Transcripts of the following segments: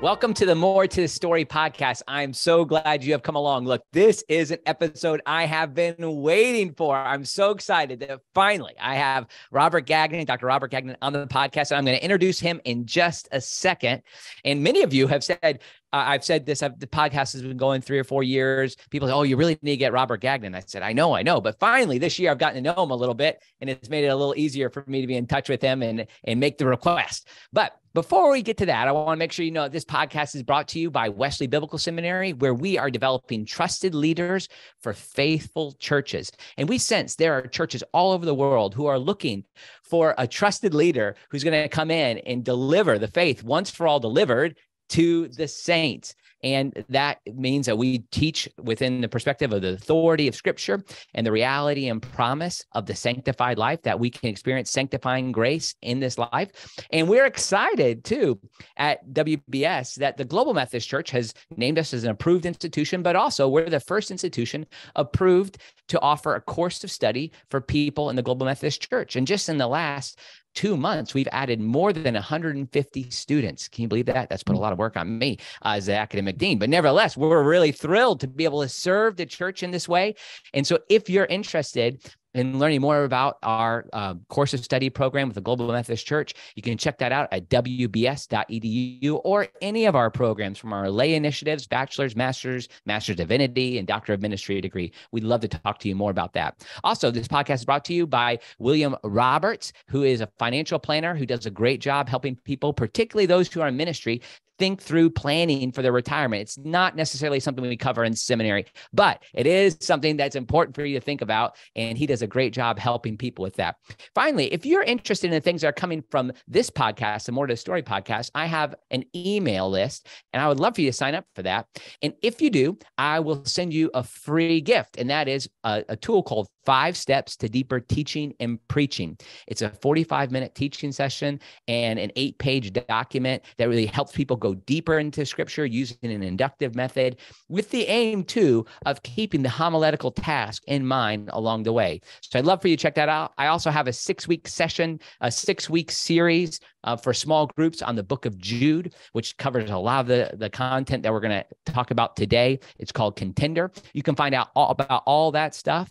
Welcome to the More to the Story podcast. I'm so glad you have come along. Look, this is an episode I have been waiting for. I'm so excited that finally I have Robert Gagnon, Dr. Robert Gagnon on the podcast. And I'm going to introduce him in just a second. And many of you have said, uh, I've said this, I've, the podcast has been going three or four years. People say, oh, you really need to get Robert Gagnon. I said, I know, I know. But finally, this year, I've gotten to know him a little bit, and it's made it a little easier for me to be in touch with him and, and make the request. But before we get to that, I want to make sure you know this podcast is brought to you by Wesley Biblical Seminary, where we are developing trusted leaders for faithful churches. And we sense there are churches all over the world who are looking for a trusted leader who's going to come in and deliver the faith once for all delivered to the saints. And that means that we teach within the perspective of the authority of Scripture and the reality and promise of the sanctified life that we can experience sanctifying grace in this life. And we're excited too at WBS that the Global Methodist Church has named us as an approved institution, but also we're the first institution approved to offer a course of study for people in the Global Methodist Church. And just in the last two months, we've added more than 150 students. Can you believe that? That's put a lot of work on me uh, as the academic dean. But nevertheless, we're really thrilled to be able to serve the church in this way. And so if you're interested, and learning more about our uh, course of study program with the Global Methodist Church, you can check that out at wbs.edu or any of our programs from our lay initiatives, bachelor's, master's, master's divinity, and doctor of ministry degree. We'd love to talk to you more about that. Also, this podcast is brought to you by William Roberts, who is a financial planner who does a great job helping people, particularly those who are in ministry, think through planning for their retirement. It's not necessarily something we cover in seminary, but it is something that's important for you to think about. And he does a great job helping people with that. Finally, if you're interested in the things that are coming from this podcast, the More to the Story podcast, I have an email list and I would love for you to sign up for that. And if you do, I will send you a free gift. And that is a, a tool called Five Steps to Deeper Teaching and Preaching. It's a 45 minute teaching session and an eight page document that really helps people go deeper into scripture using an inductive method with the aim, too, of keeping the homiletical task in mind along the way. So I'd love for you to check that out. I also have a six week session, a six week series uh, for small groups on the book of Jude, which covers a lot of the, the content that we're going to talk about today. It's called Contender. You can find out all about all that stuff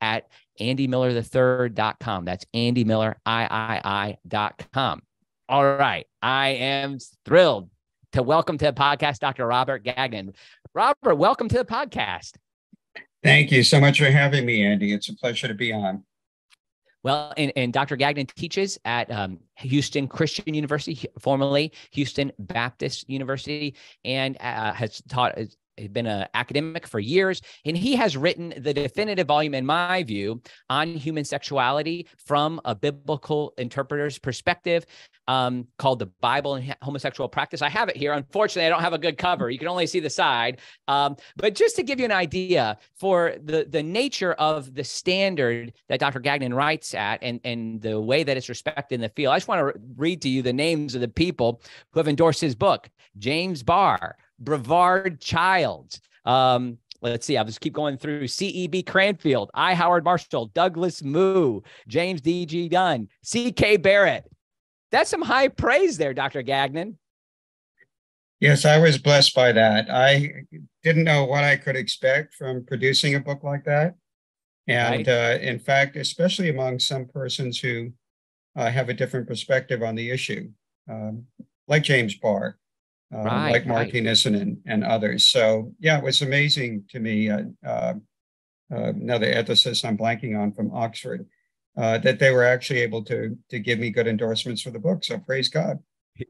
at andymillerthird.com. That's andymiller.com. All right. I am thrilled to welcome to the podcast Dr. Robert Gagnon. Robert, welcome to the podcast. Thank you so much for having me, Andy. It's a pleasure to be on. Well, and, and Dr. Gagnon teaches at um, Houston Christian University, formerly Houston Baptist University, and uh, has taught He's been an academic for years, and he has written the definitive volume, in my view, on human sexuality from a biblical interpreter's perspective, um, called "The Bible and Homosexual Practice." I have it here. Unfortunately, I don't have a good cover. You can only see the side, um, but just to give you an idea for the the nature of the standard that Dr. Gagnon writes at, and and the way that it's respected in the field, I just want to read to you the names of the people who have endorsed his book: James Barr. Brevard Childs. Um, let's see, I'll just keep going through C.E.B. Cranfield, I. Howard Marshall, Douglas Moo, James D.G. Dunn, C.K. Barrett. That's some high praise there, Dr. Gagnon. Yes, I was blessed by that. I didn't know what I could expect from producing a book like that. And right. uh, in fact, especially among some persons who uh, have a different perspective on the issue, um, like James Barr um, right, like Martinez right. and, and others. So yeah, it was amazing to me. Uh, uh, uh, another ethicist I'm blanking on from Oxford, uh, that they were actually able to to give me good endorsements for the book. So praise God.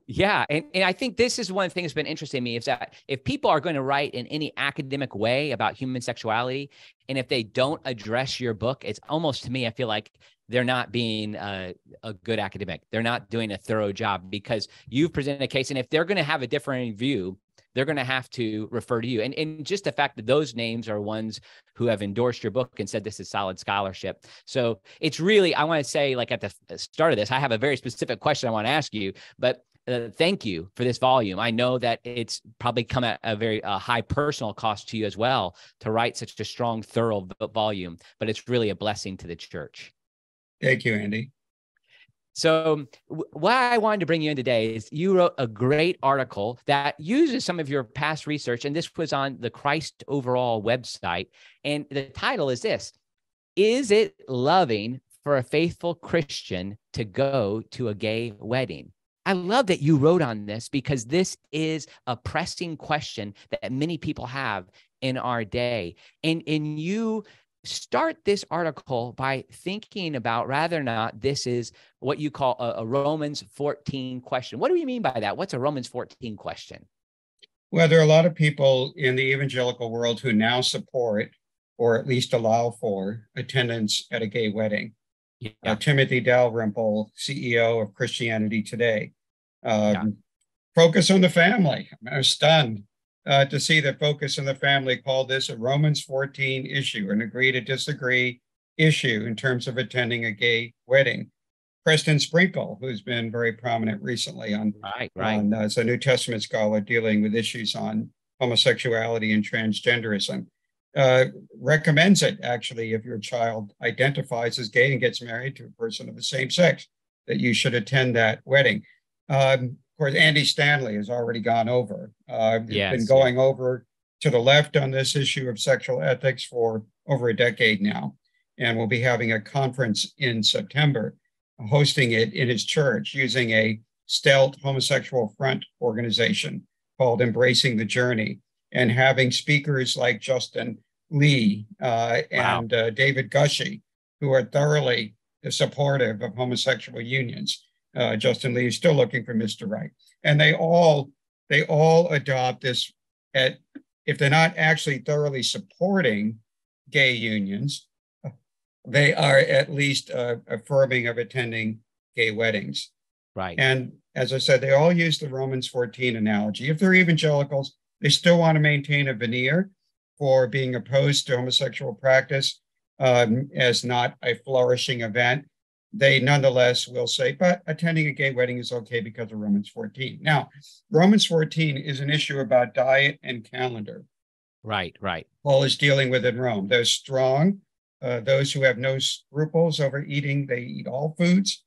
Yeah. And, and I think this is one thing that's been interesting to me is that if people are going to write in any academic way about human sexuality, and if they don't address your book, it's almost to me, I feel like they're not being a, a good academic. They're not doing a thorough job because you've presented a case. And if they're going to have a different view, they're going to have to refer to you. And, and just the fact that those names are ones who have endorsed your book and said this is solid scholarship. So it's really, I want to say, like at the start of this, I have a very specific question I want to ask you, but uh, thank you for this volume. I know that it's probably come at a very uh, high personal cost to you as well to write such a strong, thorough volume, but it's really a blessing to the church. Thank you, Andy. So, why I wanted to bring you in today is you wrote a great article that uses some of your past research, and this was on the Christ Overall website. And the title is this Is it loving for a faithful Christian to go to a gay wedding? I love that you wrote on this because this is a pressing question that many people have in our day. And, and you start this article by thinking about rather or not this is what you call a, a, Romans 14 question. What do you mean by that? What's a Romans 14 question? Well, there are a lot of people in the evangelical world who now support or at least allow for attendance at a gay wedding. Yeah. Uh, Timothy Dalrymple, CEO of Christianity Today. Um, yeah. Focus on the family. I'm stunned uh, to see that Focus on the Family called this a Romans 14 issue, an agree to disagree issue in terms of attending a gay wedding. Preston Sprinkle, who's been very prominent recently on, right, right. on uh, as a New Testament scholar dealing with issues on homosexuality and transgenderism, uh, recommends it actually if your child identifies as gay and gets married to a person of the same sex, that you should attend that wedding. Um, of course, Andy Stanley has already gone over. Uh, yes, been going yeah. over to the left on this issue of sexual ethics for over a decade now. And we'll be having a conference in September, hosting it in his church using a stealth homosexual front organization called Embracing the Journey, and having speakers like Justin Lee uh, and wow. uh, David Gushee, who are thoroughly supportive of homosexual unions uh, Justin Lee is still looking for Mr. Right, and they all they all adopt this at if they're not actually thoroughly supporting gay unions, they are at least uh, affirming of attending gay weddings. Right. And as I said, they all use the Romans 14 analogy. If they're evangelicals, they still want to maintain a veneer for being opposed to homosexual practice um, as not a flourishing event they nonetheless will say, but attending a gay wedding is okay because of Romans 14. Now, Romans 14 is an issue about diet and calendar. Right, right. Paul is dealing with in Rome. Those strong, uh, those who have no scruples over eating, they eat all foods,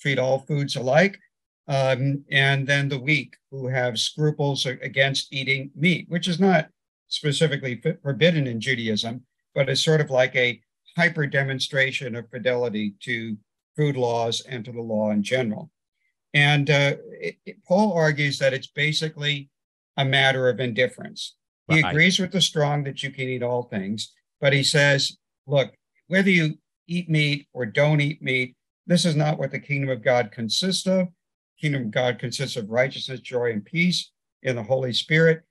treat all foods alike. Um, and then the weak who have scruples against eating meat, which is not specifically forbidden in Judaism, but is sort of like a hyper demonstration of fidelity to food laws and to the law in general. And uh, it, it, Paul argues that it's basically a matter of indifference. He right. agrees with the strong that you can eat all things, but he says, look, whether you eat meat or don't eat meat, this is not what the kingdom of God consists of. Kingdom of God consists of righteousness, joy, and peace in the Holy Spirit.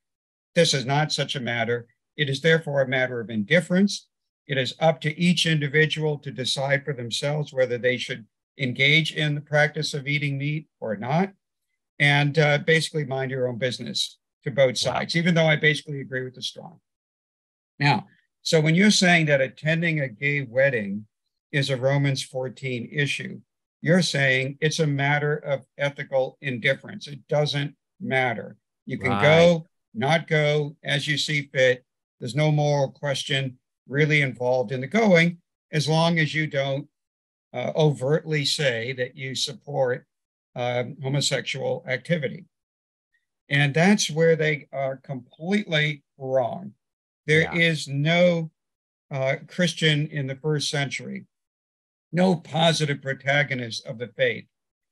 This is not such a matter. It is therefore a matter of indifference. It is up to each individual to decide for themselves whether they should engage in the practice of eating meat or not, and uh, basically mind your own business to both sides, even though I basically agree with the strong. Now, so when you're saying that attending a gay wedding is a Romans 14 issue, you're saying it's a matter of ethical indifference. It doesn't matter. You can right. go, not go as you see fit. There's no moral question really involved in the going, as long as you don't uh, overtly say that you support um, homosexual activity. And that's where they are completely wrong. There yeah. is no uh, Christian in the first century, no positive protagonist of the faith,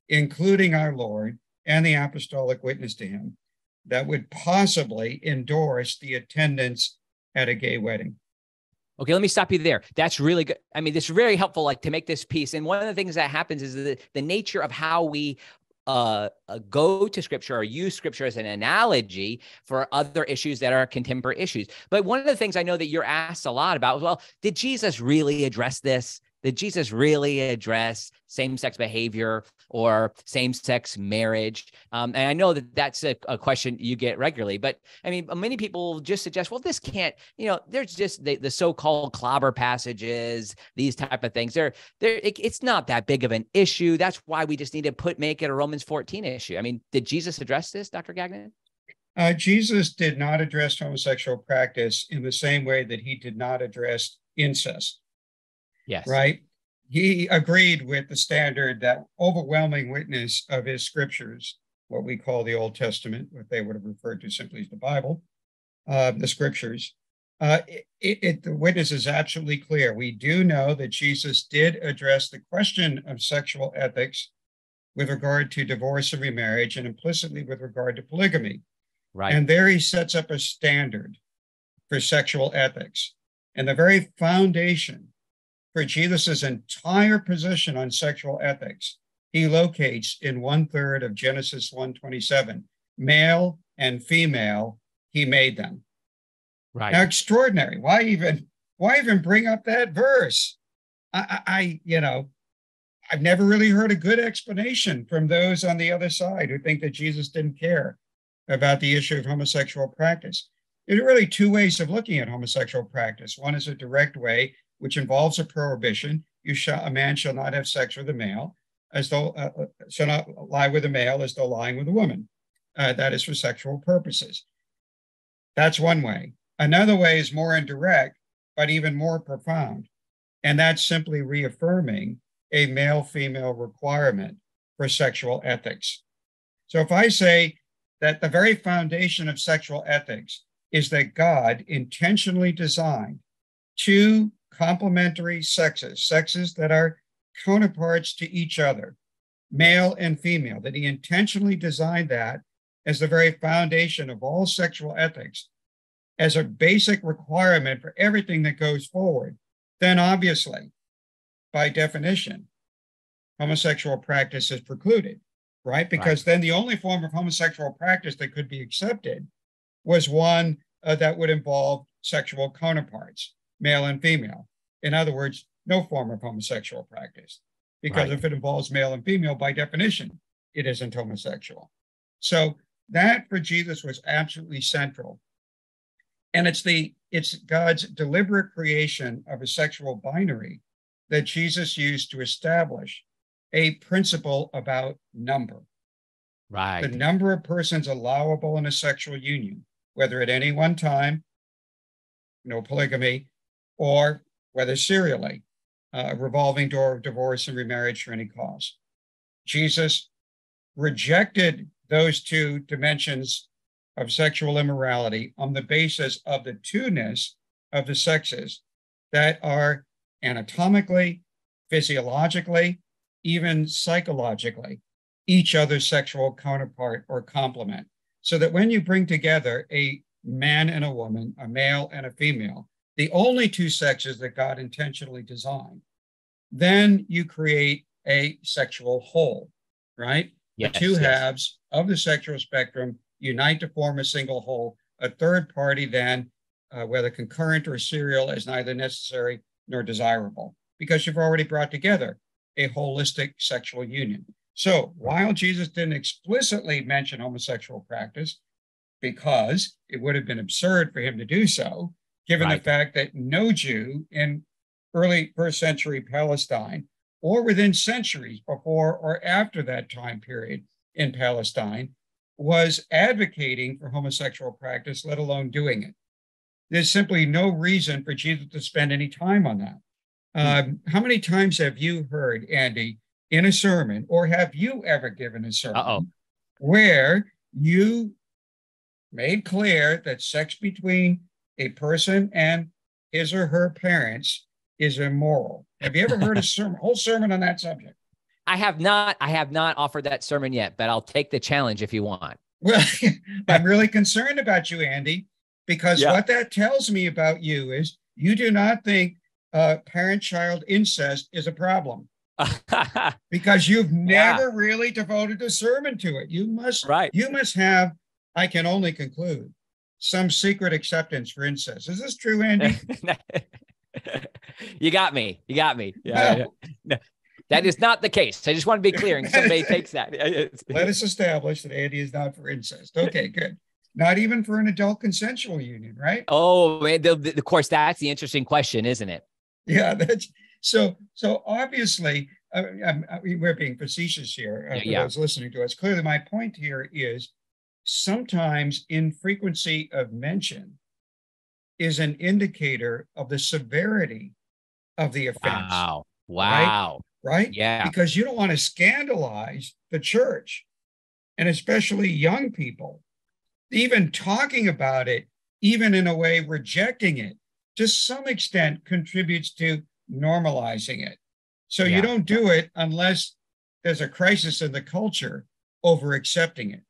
including our Lord and the apostolic witness to him, that would possibly endorse the attendance at a gay wedding. Okay, let me stop you there. That's really good. I mean, this is very helpful, like to make this piece. And one of the things that happens is the, the nature of how we uh, uh, go to scripture or use scripture as an analogy for other issues that are contemporary issues. But one of the things I know that you're asked a lot about, well, did Jesus really address this? Did Jesus really address same sex behavior or same sex marriage? Um, and I know that that's a, a, question you get regularly, but I mean, many people just suggest, well, this can't, you know, there's just the, the so called clobber passages, these type of things. They're, they're, it, it's not that big of an issue. That's why we just need to put, make it a Romans 14 issue. I mean, did Jesus address this, Dr. Gagnon? Uh, Jesus did not address homosexual practice in the same way that he did not address incest. Yes. Right. he agreed with the standard that overwhelming witness of his scriptures, what we call the Old Testament, what they would have referred to simply as the Bible, uh, the scriptures, uh, it, it, the witness is absolutely clear. We do know that Jesus did address the question of sexual ethics with regard to divorce and remarriage, and implicitly with regard to polygamy. Right. And there he sets up a standard for sexual ethics. And the very foundation for Jesus' entire position on sexual ethics, he locates in one third of Genesis 127. Male and female, he made them. Right. Now, extraordinary. Why even why even bring up that verse? I, I, you know, I've never really heard a good explanation from those on the other side who think that Jesus didn't care about the issue of homosexual practice. There are really two ways of looking at homosexual practice. One is a direct way, which involves a prohibition: you shall a man shall not have sex with a male, as though uh, uh shall not lie with a male as though lying with a woman. Uh, that is for sexual purposes. That's one way. Another way is more indirect, but even more profound. And that's simply reaffirming a male female requirement for sexual ethics. So if I say that the very foundation of sexual ethics is that God intentionally designed two complementary sexes, sexes that are counterparts to each other, male and female, that he intentionally designed that as the very foundation of all sexual ethics as a basic requirement for everything that goes forward, then obviously, by definition, homosexual practice is precluded, right? Because right. then the only form of homosexual practice that could be accepted was one uh, that would involve sexual counterparts, male and female. In other words, no form of homosexual practice. Because right. if it involves male and female, by definition, it isn't homosexual. So that for Jesus was absolutely central and it's the it's God's deliberate creation of a sexual binary that Jesus used to establish a principle about number. Right. The number of persons allowable in a sexual union, whether at any one time, no polygamy, or whether serially, a uh, revolving door of divorce and remarriage for any cause. Jesus rejected those two dimensions of sexual immorality on the basis of the two-ness of the sexes that are anatomically, physiologically, even psychologically, each other's sexual counterpart or complement. So that when you bring together a man and a woman, a male and a female, the only two sexes that God intentionally designed, then you create a sexual whole, right? Yes, the two yes. halves of the sexual spectrum unite to form a single whole. A third party then, uh, whether concurrent or serial, is neither necessary nor desirable because you've already brought together a holistic sexual union. So while Jesus didn't explicitly mention homosexual practice, because it would have been absurd for him to do so, given right. the fact that no Jew in early first century Palestine or within centuries before or after that time period in Palestine was advocating for homosexual practice, let alone doing it. There's simply no reason for Jesus to spend any time on that. Hmm. Um, how many times have you heard, Andy, in a sermon, or have you ever given a sermon Uh-oh. where you made clear that sex between a person and his or her parents is immoral? Have you ever heard a sermon, whole sermon on that subject? I have not. I have not offered that sermon yet, but I'll take the challenge if you want. Well, I'm really concerned about you, Andy, because yeah. what that tells me about you is you do not think uh, parent-child incest is a problem. because you've never yeah. really devoted a sermon to it. You must right. You must have. I can only conclude some secret acceptance for incest. Is this true, Andy? you got me. You got me. Yeah. No. That is not the case. I just want to be clear and somebody takes that. Let us establish that Andy is not for incest. Okay, good. Not even for an adult consensual union, right? Oh, man. The, the, of course, that's the interesting question, isn't it? Yeah, that's so. So obviously, I, I, we're being facetious here uh, yeah, for yeah. those listening to us. Clearly, my point here is sometimes infrequency of mention is an indicator of the severity of the offense. Wow. Wow. Right? right? Yeah. Because you don't want to scandalize the church and especially young people. Even talking about it, even in a way rejecting it, to some extent contributes to normalizing it. So yeah. you don't do it unless there's a crisis in the culture over accepting it.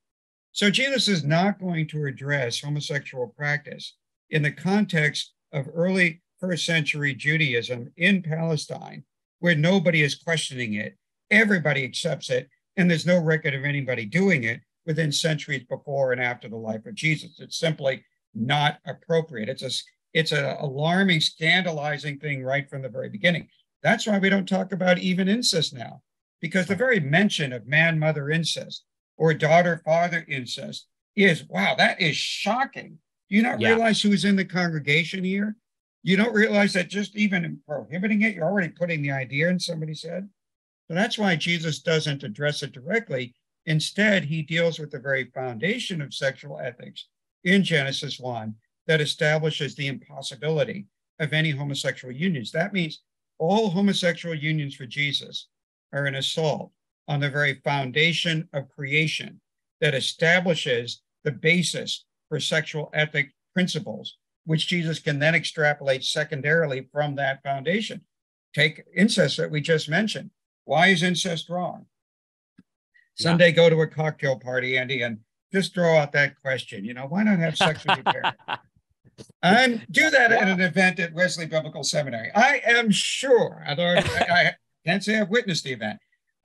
So Jesus is not going to address homosexual practice in the context of early first century Judaism in Palestine, where nobody is questioning it, everybody accepts it, and there's no record of anybody doing it within centuries before and after the life of Jesus. It's simply not appropriate. It's a it's an alarming, scandalizing thing right from the very beginning. That's why we don't talk about even incest now, because the very mention of man mother incest or daughter father incest is wow, that is shocking. Do you not yeah. realize who's in the congregation here? You don't realize that just even in prohibiting it, you're already putting the idea in somebody's head. So that's why Jesus doesn't address it directly. Instead, he deals with the very foundation of sexual ethics in Genesis 1 that establishes the impossibility of any homosexual unions. That means all homosexual unions for Jesus are an assault on the very foundation of creation that establishes the basis for sexual ethic principles, which Jesus can then extrapolate secondarily from that foundation. Take incest that we just mentioned. Why is incest wrong? Someday go to a cocktail party, Andy, and just throw out that question. You know, why not have sex with your parents? And do that yeah. at an event at Wesley Biblical Seminary. I am sure, although I, I can't say I've witnessed the event,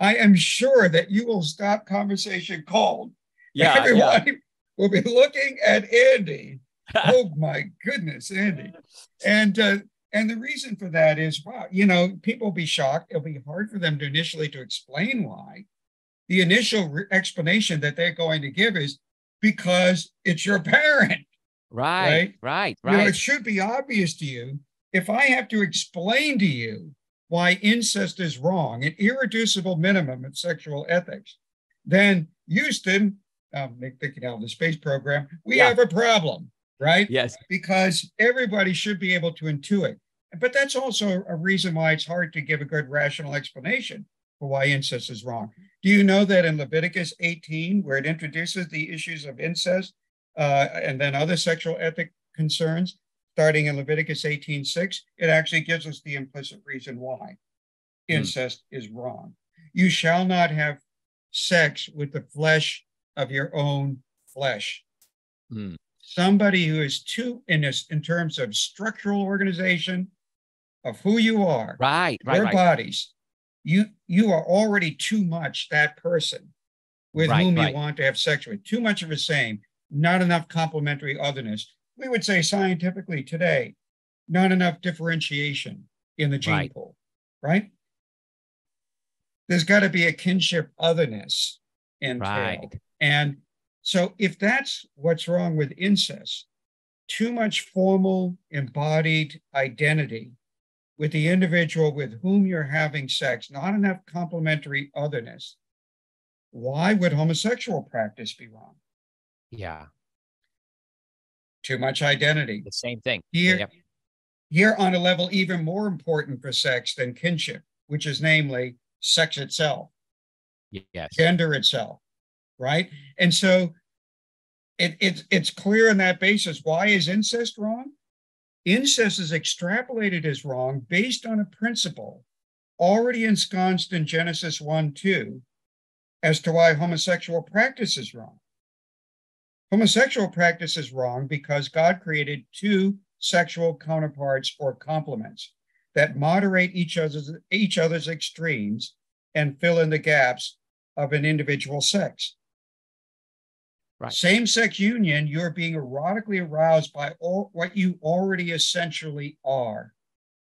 I am sure that you will stop conversation cold. Yeah, everyone yeah. will be looking at Andy. oh my goodness, Andy! And uh, and the reason for that is, wow, you know, people will be shocked. It'll be hard for them to initially to explain why. The initial re- explanation that they're going to give is because it's your parent. Right, right, right. You know, it should be obvious to you. If I have to explain to you why incest is wrong, an irreducible minimum of sexual ethics, then Houston, I'm thinking of the space program, we yeah. have a problem, right? Yes. Because everybody should be able to intuit. But that's also a reason why it's hard to give a good rational explanation for why incest is wrong. Do you know that in Leviticus 18, where it introduces the issues of incest uh, and then other sexual ethic concerns, starting in Leviticus 18:6, it actually gives us the implicit reason why hmm. incest mm. is wrong. You shall not have sex with the flesh of your own flesh. Mm. Somebody who is too in this in terms of structural organization, of who you are, right, right your right. bodies, you you are already too much that person with right, whom you want to have sex with. Too much of the same, not enough complementary otherness. We would say scientifically today, not enough differentiation in the gene right. pool, right? There's got to be a kinship otherness entailed. Right. And so if that's what's wrong with incest, too much formal embodied identity with the individual with whom you're having sex, not enough complementary otherness, why would homosexual practice be wrong? Yeah. Too much identity. The same thing. Here, yep. here on a level even more important for sex than kinship, which is namely sex itself. Yes. Gender itself. Right. And so it, it, it's clear on that basis. Why is incest wrong? Incest is extrapolated as wrong based on a principle already ensconced in Genesis 1 2 as to why homosexual practice is wrong. Homosexual practice is wrong because God created two sexual counterparts or complements that moderate each other's, each other's extremes and fill in the gaps of an individual sex. Right. Same sex union, you're being erotically aroused by all, what you already essentially are,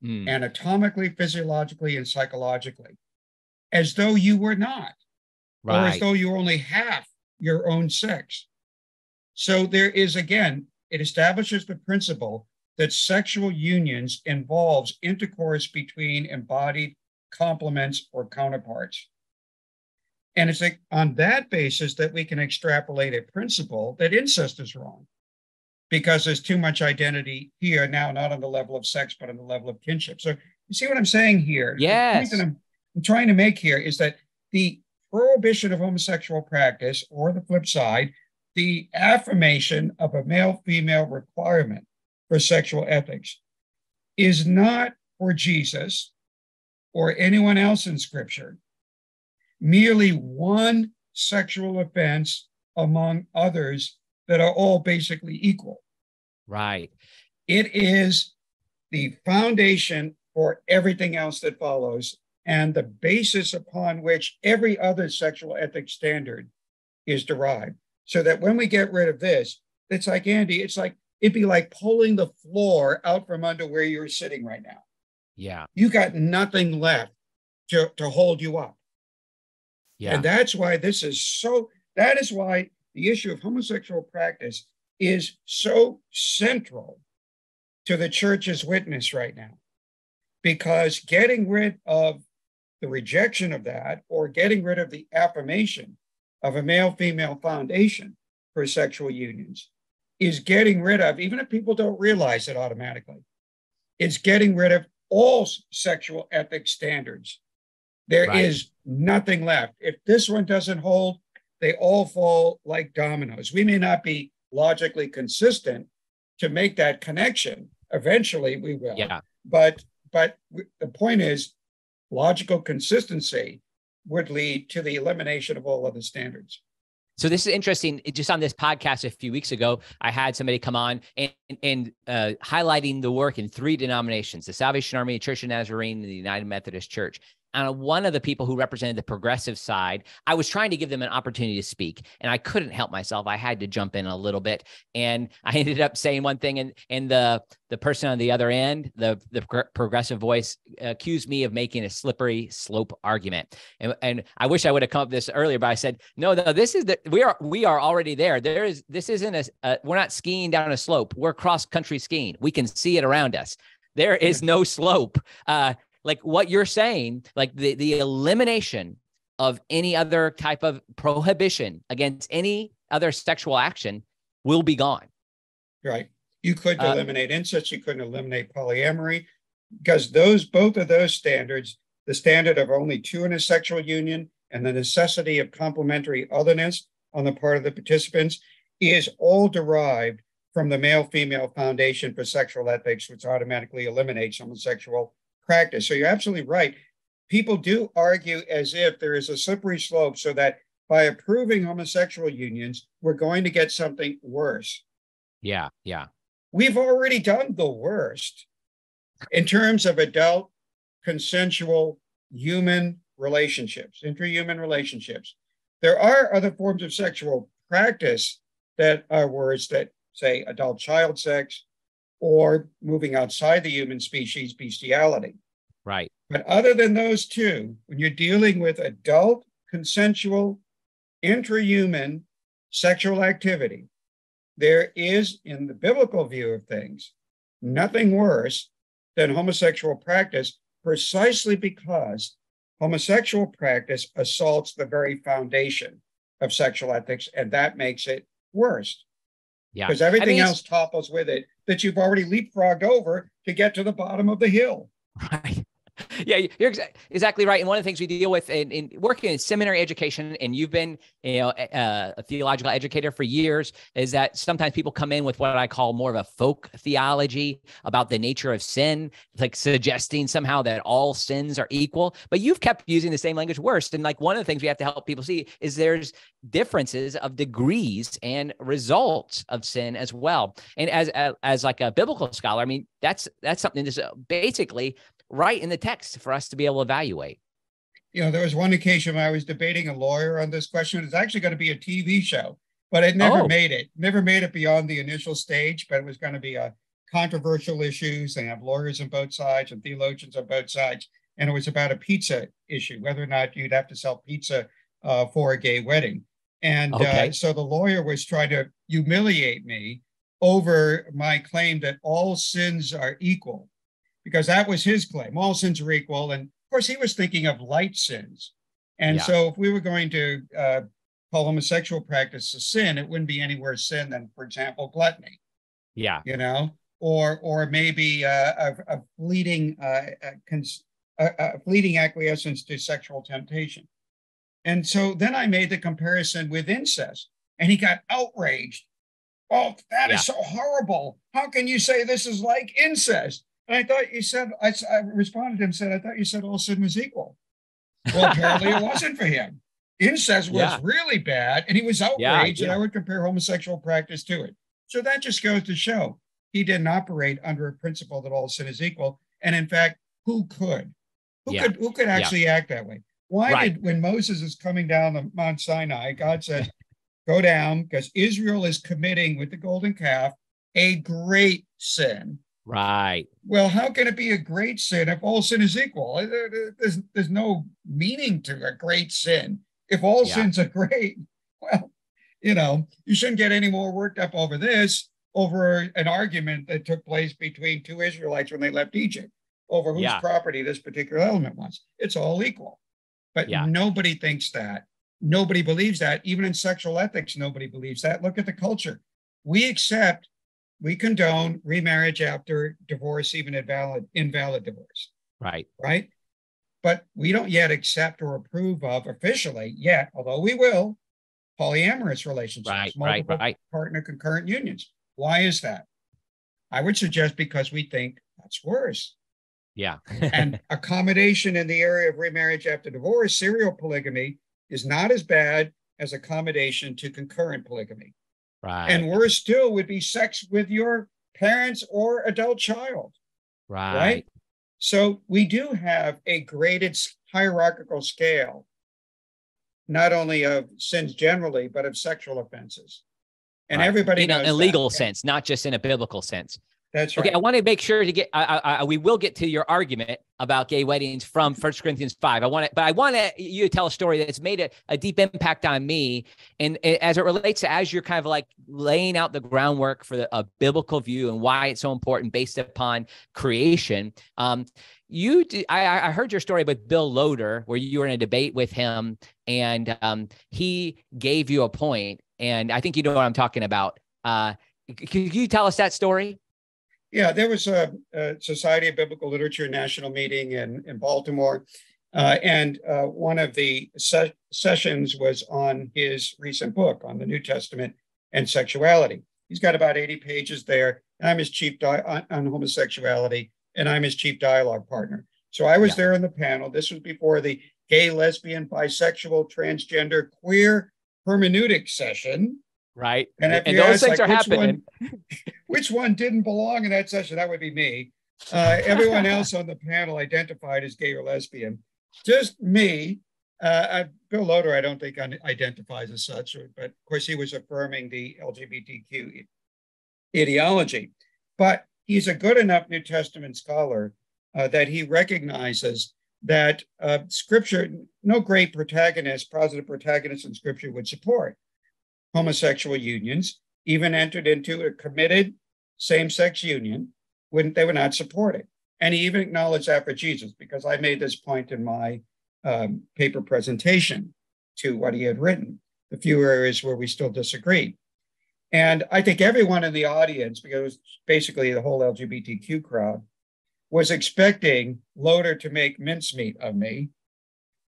mm. anatomically, physiologically, and psychologically, as though you were not, right. or as though you only half your own sex. So there is, again, it establishes the principle that sexual unions involves intercourse between embodied complements or counterparts. And it's on that basis that we can extrapolate a principle that incest is wrong. because there's too much identity here now, not on the level of sex, but on the level of kinship. So you see what I'm saying here? Yes. The point that I'm, I'm trying to make here is that the prohibition of homosexual practice, or the flip side, the affirmation of a male female requirement for sexual ethics, is not for Jesus or anyone else in Scripture, merely one sexual offense among others that are all basically equal. Right. It is the foundation for everything else that follows and the basis upon which every other sexual ethics standard is derived. So that when we get rid of this, it's like Andy, it's like it'd be like pulling the floor out from under where you're sitting right now. Yeah. You got nothing left to, to hold you up. Yeah. And that's why this is so, that is why the issue of homosexual practice is so central to the church's witness right now. Because getting rid of the rejection of that or getting rid of the affirmation of a male female foundation for sexual unions is getting rid of, even if people don't realize it automatically, it's getting rid of all sexual ethics standards. There right. is nothing left. If this one doesn't hold, they all fall like dominoes. We may not be logically consistent to make that connection. Eventually, we will. Yeah. But but the point is, logical consistency would lead to the elimination of all other standards. So this is interesting. Just on this podcast a few weeks ago, I had somebody come on and, and uh, highlighting the work in three denominations: the Salvation Army, Church of Nazarene, and the United Methodist Church on one of the people who represented the progressive side, I was trying to give them an opportunity to speak, and I couldn't help myself. I had to jump in a little bit, and I ended up saying one thing, and and the the person on the other end, the the progressive voice, accused me of making a slippery slope argument, and and I wish I would have come up this earlier, but I said no, no, this is the we are we are already there. There is this isn't a, a we're not skiing down a slope. We're cross country skiing. We can see it around us. There is no slope. Uh, like what you're saying, like the, the elimination of any other type of prohibition against any other sexual action will be gone. Right. You could uh, eliminate incest, you couldn't eliminate polyamory, because those both of those standards, the standard of only two in a sexual union and the necessity of complementary otherness on the part of the participants, is all derived from the male female foundation for sexual ethics, which automatically eliminates homosexual practice. So you're absolutely right. People do argue as if there is a slippery slope so that by approving homosexual unions, we're going to get something worse. Yeah, yeah. We've already done the worst in terms of adult consensual human relationships, interhuman relationships. There are other forms of sexual practice that are worse that say adult child sex, or moving outside the human species bestiality. Right. But other than those two, when you're dealing with adult, consensual, intrahuman sexual activity, there is, in the biblical view of things, nothing worse than homosexual practice precisely because homosexual practice assaults the very foundation of sexual ethics, and that makes it worse. Yeah. Because everything I mean, else topples with it that you've already leapfrogged over to get to the bottom of the hill. Right. yeah, you're exa- exactly right. And one of the things we deal with in, in working in seminary education, and you've been, you know, a, a, theological educator for years, is that sometimes people come in with what I call more of a folk theology about the nature of sin, like suggesting somehow that all sins are equal. But you've kept using the same language worse. And like one of the things we have to help people see is there's differences of degrees and results of sin as well. And as as, as like a biblical scholar, I mean, that's that's something that's uh, basically right in the text for us to be able to evaluate. You know, there was one occasion when I was debating a lawyer on this question. It's actually going to be a TV show, but it never oh. made it. Never made it beyond the initial stage, but it was going to be a controversial issues. They have lawyers on both sides and theologians on both sides. And it was about a pizza issue, whether or not you'd have to sell pizza uh, for a gay wedding. And uh, okay. uh, so the lawyer was trying to humiliate me over my claim that all sins are equal because that was his claim. All sins are equal. And of course, he was thinking of light sins. And yeah. so if we were going to uh, call homosexual practice a sin, it wouldn't be any worse sin than, for example, gluttony. Yeah. You know, or or maybe uh, a, a fleeting uh, a, cons- a, a fleeting acquiescence to sexual temptation. And so then I made the comparison with incest, and he got outraged. Oh, that yeah. is so horrible. How can you say this is like incest? And I thought you said, I, I responded to him, said, I thought you said all sin was equal. Well, apparently it wasn't for him. Incest was yeah. really bad, and he was outraged, yeah, and I would compare homosexual practice to it. So that just goes to show he didn't operate under a principle that all sin is equal. And in fact, who could? Who yeah. could who could actually yeah. act that way? Why right. did when Moses is coming down the Mount Sinai, God said, "Go down," because Israel is committing with the golden calf a great sin. Right. Well, how can it be a great sin if all sin is equal? There's there's no meaning to a great sin. If all yeah. sins are great, well, you know, you shouldn't get any more worked up over this over an argument that took place between two Israelites when they left Egypt over whose yeah. property this particular element was. It's all equal. But yeah. nobody thinks that. Nobody believes that. Even in sexual ethics, nobody believes that. Look at the culture. We accept, we condone remarriage after divorce, even invalid, invalid divorce. Right. Right. But we don't yet accept or approve of officially yet, although we will, polyamorous relationships, right, multiple right, right. partner concurrent unions. Why is that? I would suggest because we think that's worse. Yeah. and accommodation in the area of remarriage after divorce, serial polygamy, is not as bad as accommodation to concurrent polygamy. Right. And worse still would be sex with your parents or adult child. Right. Right. So we do have a graded hierarchical scale, not only of sins generally, but of sexual offenses. And right. everybody in a, legal sense, not just in a biblical sense. That's right. Okay, I want to make sure to get. I, I, we will get to your argument about gay weddings from First Corinthians five. I want to, but I want to, you to tell a story that's made a, a deep impact on me, and, and, as it relates to as you're kind of like laying out the groundwork for the, a biblical view and why it's so important based upon creation. Um, you, I, I heard your story with Bill Loader where you were in a debate with him, and um, he gave you a point, and I think you know what I'm talking about. Uh, can you tell us that story? Yeah, there was a, a Society of Biblical Literature national meeting in, in Baltimore. Uh, and uh, one of the se- sessions was on his recent book on the New Testament and sexuality. He's got about 80 pages there. And I'm his chief di- on, on, homosexuality, and I'm his chief dialogue partner. So I was yeah. there in the panel. This was before the gay, lesbian, bisexual, transgender, queer hermeneutic session right? And, and those things like, are happening. One, which one didn't belong in that session? That would be me. Uh, everyone else on the panel identified as gay or lesbian. Just me. Uh, Bill Loader, I don't think identifies as such, but of course he was affirming the LGBTQ ideology. But he's a good enough New Testament scholar uh, that he recognizes that uh, Scripture, no great protagonist, positive protagonist in Scripture would support homosexual unions, even entered into a committed same sex union, wouldn't they were not supported. And he even acknowledged that for Jesus, because I made this point in my um, paper presentation to what he had written, the few areas where we still disagree. And I think everyone in the audience, because it was basically the whole LGBTQ crowd, was expecting Loader to make mincemeat of me.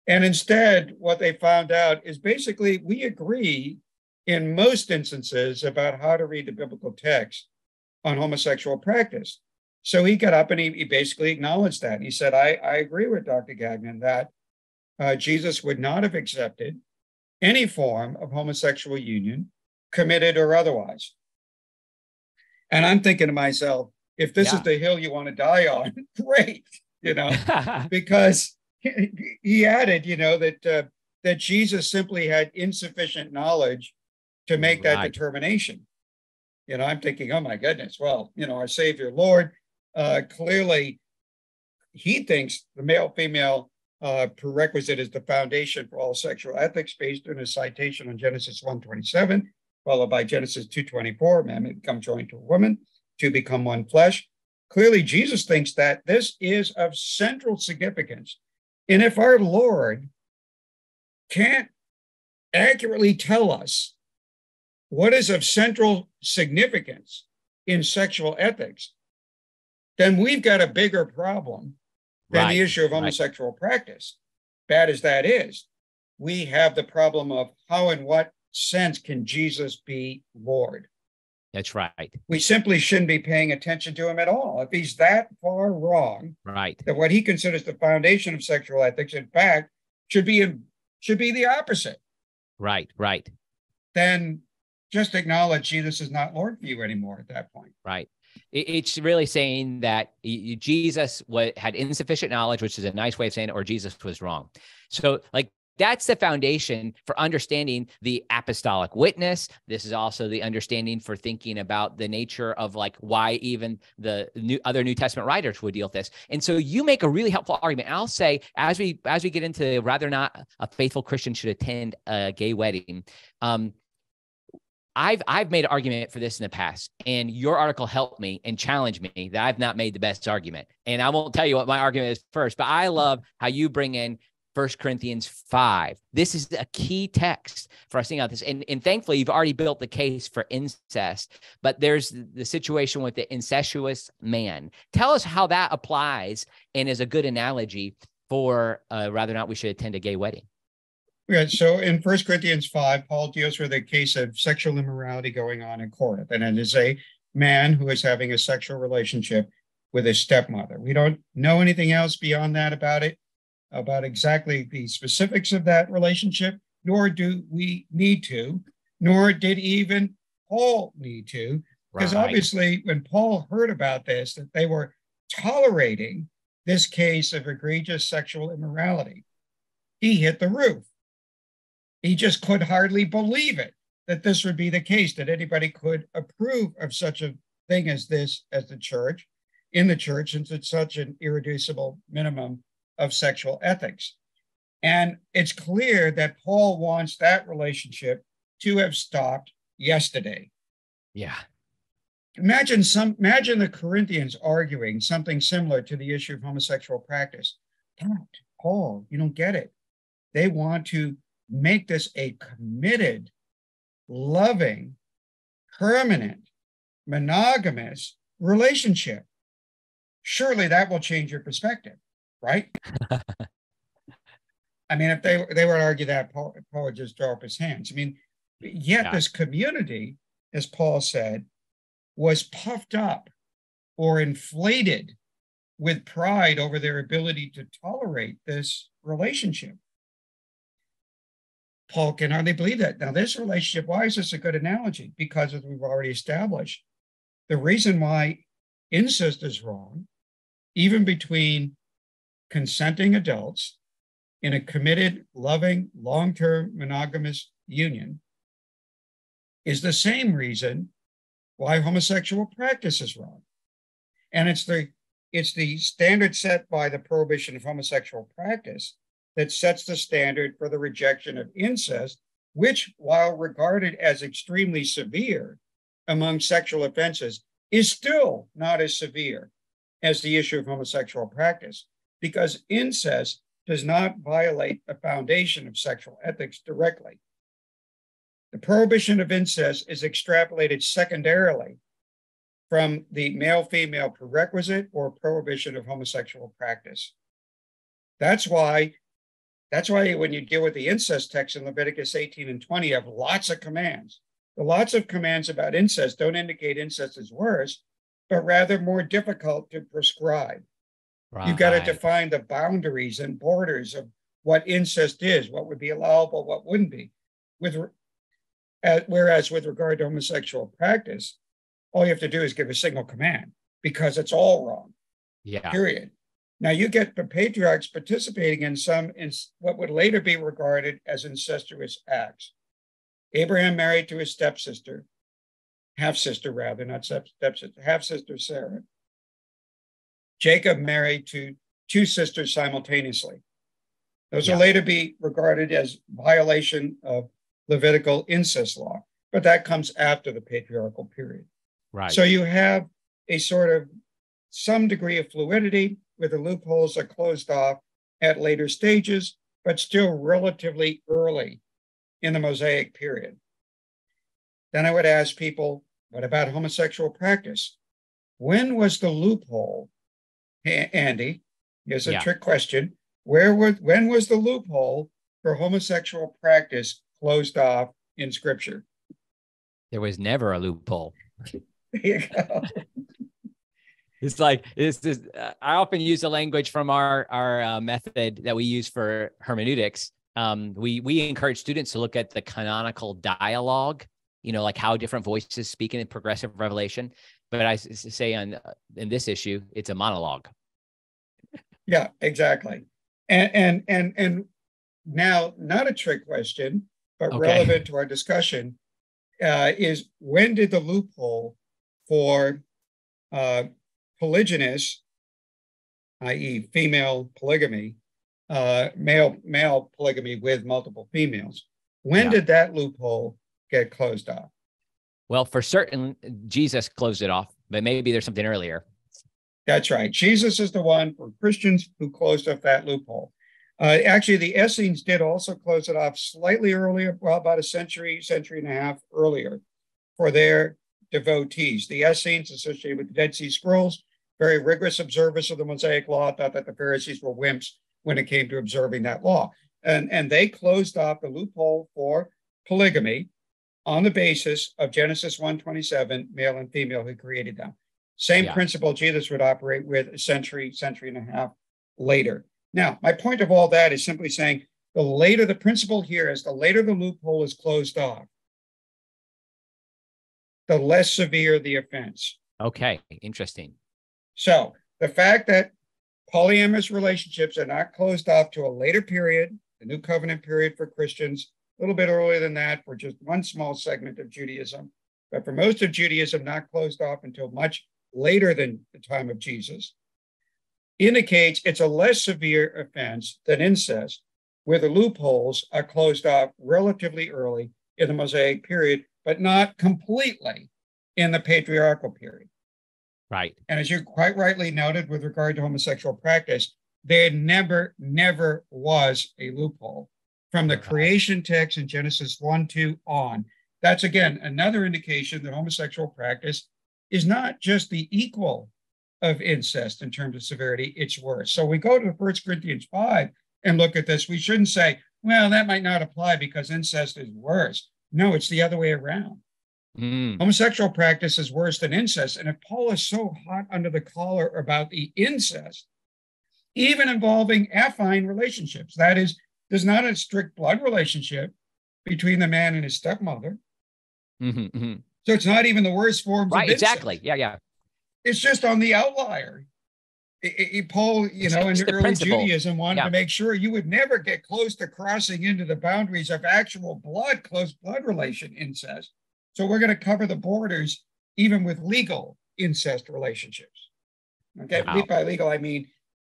And instead, what they found out is basically we agree in most instances about how to read the biblical text on homosexual practice. So he got up and he, he basically acknowledged that. He said, I, I agree with Dr. Gagnon that uh, Jesus would not have accepted any form of homosexual union, committed or otherwise. And I'm thinking to myself, if this yeah. is the hill you want to die on, great, you know, because he, he added, you know, that uh, that Jesus simply had insufficient knowledge to make that determination. You know, I'm thinking, oh my goodness, well, you know, our Savior Lord uh, clearly he thinks the male female uh, prerequisite is the foundation for all sexual ethics based on a citation on Genesis 127, followed by Genesis 224, man may become joined to a woman to become one flesh. Clearly, Jesus thinks that this is of central significance. And if our Lord can't accurately tell us what is of central significance in sexual ethics, then we've got a bigger problem than right. the issue of homosexual right. practice. Bad as that is, we have the problem of how and what sense can Jesus be Lord? That's right. We simply shouldn't be paying attention to him at all. If he's that far wrong, right, that what he considers the foundation of sexual ethics, in fact, should be should be the opposite. Right, right. Then just acknowledge Jesus is not Lord for you anymore at that point. Right. It's really saying that Jesus had insufficient knowledge, which is a nice way of saying it, or Jesus was wrong. So, like that's the foundation for understanding the apostolic witness. This is also the understanding for thinking about the nature of like why even the new other New Testament writers would deal with this. And so you make a really helpful argument. I'll say as we as we get into rather not a faithful Christian should attend a gay wedding. Um, I've I've made an argument for this in the past, and your article helped me and challenged me that I've not made the best argument. And I won't tell you what my argument is first, but I love how you bring in First Corinthians 5. This is a key text for us seeing out this. And, and thankfully, you've already built the case for incest, but there's the situation with the incestuous man. Tell us how that applies and is a good analogy for uh, rather not we should attend a gay wedding. Yeah, so in First Corinthians 5, Paul deals with a case of sexual immorality going on in Corinth. And it is a man who is having a sexual relationship with his stepmother. We don't know anything else beyond that about it about exactly the specifics of that relationship, nor do we need to, nor did even Paul need to, because right. obviously when Paul heard about this, that they were tolerating this case of egregious sexual immorality, he hit the roof. He just could hardly believe it that this would be the case, that anybody could approve of such a thing as this as the church, in the church, since it's such an irreducible minimum of sexual ethics. And it's clear that Paul wants that relationship to have stopped yesterday. Yeah. Imagine some imagine the Corinthians arguing something similar to the issue of homosexual practice. Paul, you don't get it. They want to make this a committed, loving, permanent, monogamous relationship. Surely that will change your perspective right? I mean, if they they would argue that, Paul, Paul would just throw up his hands. I mean, yet yeah. this community, as Paul said, was puffed up or inflated with pride over their ability to tolerate this relationship. Paul can hardly believe that. Now, this relationship, why is this a good analogy? Because as we've already established, the reason why incest is wrong, even between consenting adults in a committed, loving, long term monogamous union is the same reason why homosexual practice is wrong. And it's the it's the standard set by the prohibition of homosexual practice that sets the standard for the rejection of incest, which, while regarded as extremely severe among sexual offenses, is still not as severe as the issue of homosexual practice because incest does not violate the foundation of sexual ethics directly. The prohibition of incest is extrapolated secondarily from the male female prerequisite or prohibition of homosexual practice. That's why that's why when you deal with the incest text in Leviticus 18 and 20, you have lots of commands. The lots of commands about incest don't indicate incest is worse, but rather more difficult to prescribe. Right. You've got to define the boundaries and borders of what incest is, what would be allowable, what wouldn't be. With uh, whereas with regard to homosexual practice, all you have to do is give a single command because it's all wrong. Yeah. Period. Now you get the patriarchs participating in some in what would later be regarded as incestuous acts. Abraham married to his stepsister, half sister rather, not stepsister, half sister Sarah. Jacob married to two sisters simultaneously. Those yeah. will later be regarded as violation of Levitical incest law, but that comes after the patriarchal period. Right. So you have a sort of some degree of fluidity where the loopholes are closed off at later stages, but still relatively early in the Mosaic period. Then I would ask people, what about homosexual practice? When was the loophole, Andy? Here's a yeah. trick question. Where was when was the loophole for homosexual practice closed off in Scripture? There was never a loophole. there you go. It's like this is uh, i often use the language from our our uh, method that we use for hermeneutics. Um, we we encourage students to look at the canonical dialogue you know like how different voices speak in progressive revelation. But i say on uh, in this issue it's a monologue. Yeah exactly. And and and and now not a trick question but okay. relevant to our discussion uh, is when did the loophole for uh, polygynous, i.e., female polygamy, uh, male male polygamy with multiple females. When yeah. did that loophole get closed off? Well, for certain, Jesus closed it off, but maybe there's something earlier. That's right. Jesus is the one for Christians who closed off that loophole. Uh, actually, the Essenes did also close it off slightly earlier, well, about a century, century and a half earlier, for their devotees. The Essenes associated with the Dead Sea Scrolls very rigorous observers of the Mosaic Law thought that the Pharisees were wimps when it came to observing that law. And, and they closed off the loophole for polygamy on the basis of Genesis 127, male and female who created them. Same yeah. principle Jesus would operate with a century, century and a half later. Now, my point of all that is simply saying the later the principle here is, the later the loophole is closed off, the less severe the offense. Okay, interesting. So the fact that polyamorous relationships are not closed off to a later period, the New Covenant period for Christians, a little bit earlier than that for just one small segment of Judaism, but for most of Judaism, not closed off until much later than the time of Jesus, indicates it's a less severe offense than incest, where the loopholes are closed off relatively early in the Mosaic period, but not completely in the patriarchal period. Right. And as you quite rightly noted with regard to homosexual practice, there never, never was a loophole from the creation text in Genesis 1 2 on. That's again another indication that homosexual practice is not just the equal of incest in terms of severity, it's worse. So we go to 1 Corinthians 5 and look at this. We shouldn't say, well, that might not apply because incest is worse. No, it's the other way around. Mm. Homosexual practice is worse than incest. And if Paul is so hot under the collar about the incest, even involving affine relationships, that is, there's not a strict blood relationship between the man and his stepmother. Mm-hmm, mm-hmm. So it's not even the worst forms right, exactly. Yeah, yeah. It's just on the outlier. It, it, Paul, you know, in early principle. Judaism wanted yeah. to make sure you would never get close to crossing into the boundaries of actual blood, close blood relation incest. So we're going to cover the borders even with legal incest relationships. Okay, wow. by legal, I mean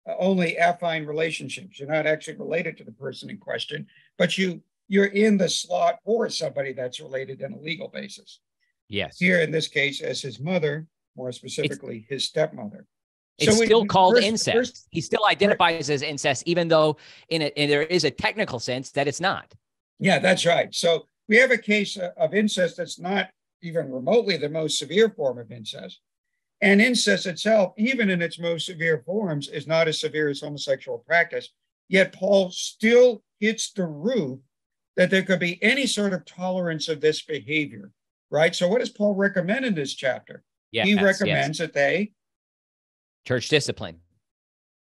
uh, only affine relationships. You're not actually related to the person in question, but you you're in the slot for somebody that's related on a legal basis. Yes. Here in this case, as his mother, more specifically it's, his stepmother. It's so still called first, incest. First, he still identifies as incest, even though in it there is a technical sense that it's not. Yeah, that's right. So we have a case of incest that's not even remotely the most severe form of incest. And incest itself, even in its most severe forms, is not as severe as homosexual practice. Yet Paul still hits the roof that there could be any sort of tolerance of this behavior, right? So, what does Paul recommend in this chapter? Yes, he recommends yes. that they church discipline.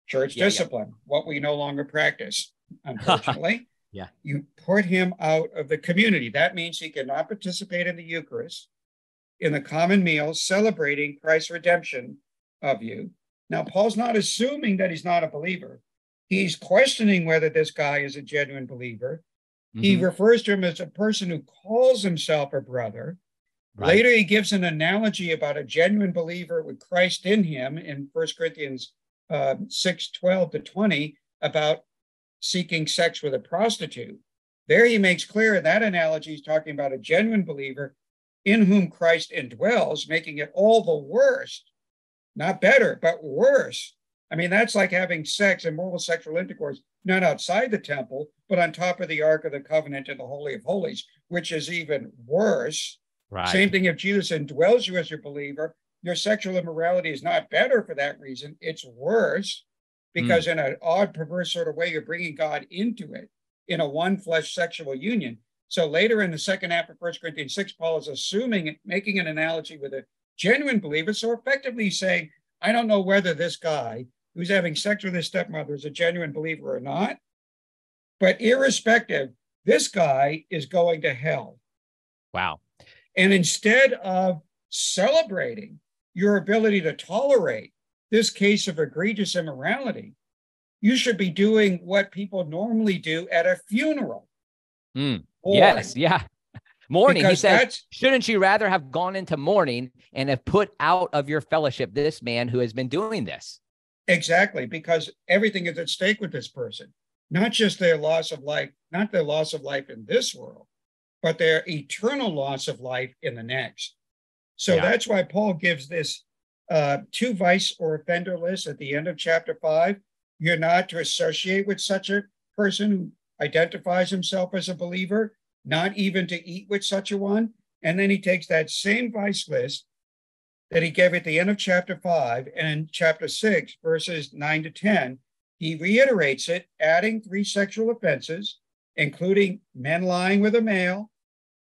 Church yeah, discipline, yeah. what we no longer practice, unfortunately. Yeah. You put him out of the community. That means he cannot participate in the Eucharist, in the common meal, celebrating Christ's redemption of you. Now, Paul's not assuming that he's not a believer. He's questioning whether this guy is a genuine believer. Mm-hmm. He refers to him as a person who calls himself a brother. Right. Later, he gives an analogy about a genuine believer with Christ in him in 1 Corinthians uh, 6 12 to 20 about seeking sex with a prostitute. There he makes clear in that analogy, he's talking about a genuine believer in whom Christ indwells, making it all the worst, not better, but worse. I mean, that's like having sex and moral sexual intercourse, not outside the temple, but on top of the Ark of the Covenant in the Holy of Holies, which is even worse. Right. Same thing if Jesus indwells you as a believer, your sexual immorality is not better for that reason. It's worse because, mm. in an odd, perverse sort of way, you're bringing God into it in a one flesh sexual union. So later in the second half of First Corinthians 6, Paul is assuming, making an analogy with a genuine believer. So effectively saying, I don't know whether this guy who's having sex with his stepmother is a genuine believer or not. But irrespective, this guy is going to hell. Wow. And instead of celebrating your ability to tolerate this case of egregious immorality, you should be doing what people normally do at a funeral. Mm. Yes, yeah. Mourning. Because he says, shouldn't you rather have gone into mourning and have put out of your fellowship this man who has been doing this? Exactly, because everything is at stake with this person, not just their loss of life, not their loss of life in this world, but their eternal loss of life in the next. So yeah. that's why Paul gives this uh, two vice or offender list at the end of chapter five. You're not to associate with such a person who identifies himself as a believer, not even to eat with such a one. And then he takes that same vice list that he gave at the end of chapter five and in chapter six, verses nine to 10, he reiterates it, adding three sexual offenses, including men lying with a male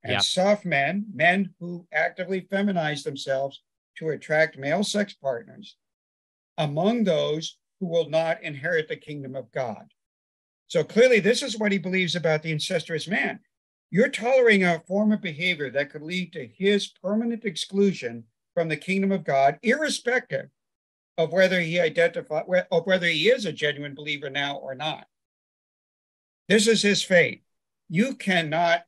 and yep. soft men, men who actively feminize themselves to attract male sex partners, among those who will not inherit the kingdom of God. So clearly, this is what he believes about the incestuous man. You're tolerating a form of behavior that could lead to his permanent exclusion from the kingdom of God, irrespective of whether he identify of whether he is a genuine believer now or not. This is his fate. You cannot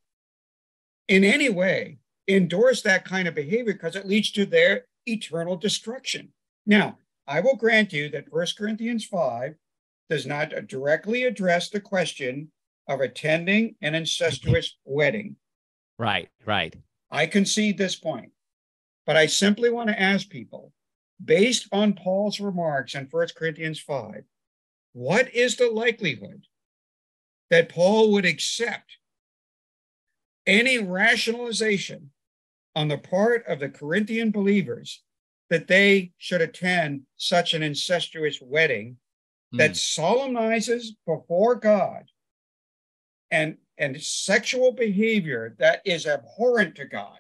in any way endorse that kind of behavior because it leads to their eternal destruction. Now, I will grant you that 1 Corinthians 5 does not directly address the question of attending an incestuous wedding. Right, right. I concede this point, but I simply want to ask people, based on Paul's remarks in 1 Corinthians 5, what is the likelihood that Paul would accept any rationalization on the part of the Corinthian believers that they should attend such an incestuous wedding mm. that solemnizes before God and, and sexual behavior that is abhorrent to God.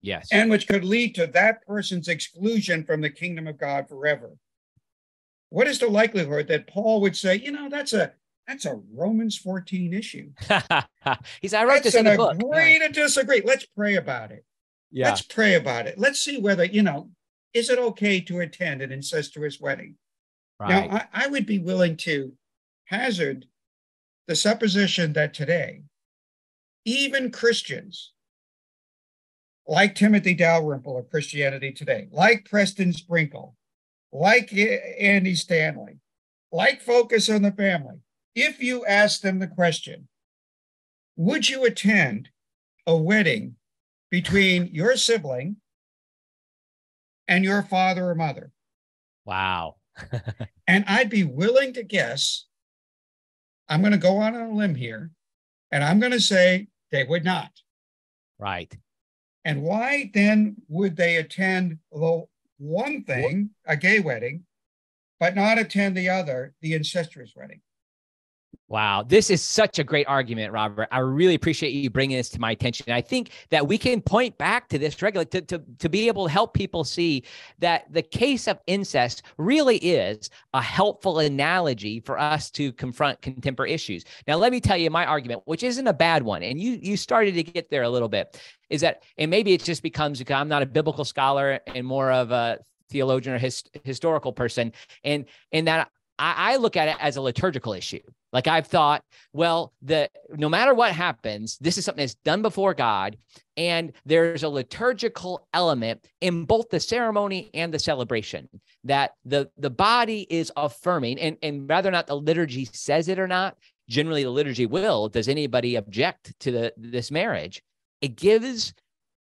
Yes. And which could lead to that person's exclusion from the kingdom of God forever. What is the likelihood that Paul would say, you know, that's a that's a Romans 14 issue. He's I wrote That's this in the book. Agree yeah. to disagree. Let's pray about it. Yeah. Let's pray about it. Let's see whether, you know, is it okay to attend an incestuous wedding? Right. Now, I, I would be willing to hazard the supposition that today, even Christians like Timothy Dalrymple of Christianity Today, like Preston Sprinkle, like Andy Stanley, like Focus on the Family, if you ask them the question, would you attend a wedding between your sibling and your father or mother? Wow. and I'd be willing to guess, I'm going to go on a limb here, and I'm going to say they would not. Right. And why then would they attend the one thing, a gay wedding, but not attend the other, the incestuous wedding? Wow, this is such a great argument, Robert. I really appreciate you bringing this to my attention. I think that we can point back to this regularly to, to, to be able to help people see that the case of incest really is a helpful analogy for us to confront contemporary issues. Now, let me tell you my argument, which isn't a bad one, and you you started to get there a little bit, is that, and maybe it just becomes because I'm not a biblical scholar and more of a theologian or his, historical person, and and that I look at it as a liturgical issue. Like I've thought, well, the no matter what happens, this is something that's done before God, and there's a liturgical element in both the ceremony and the celebration that the the body is affirming, and and whether or not the liturgy says it or not, generally the liturgy will. Does anybody object to the this marriage? It gives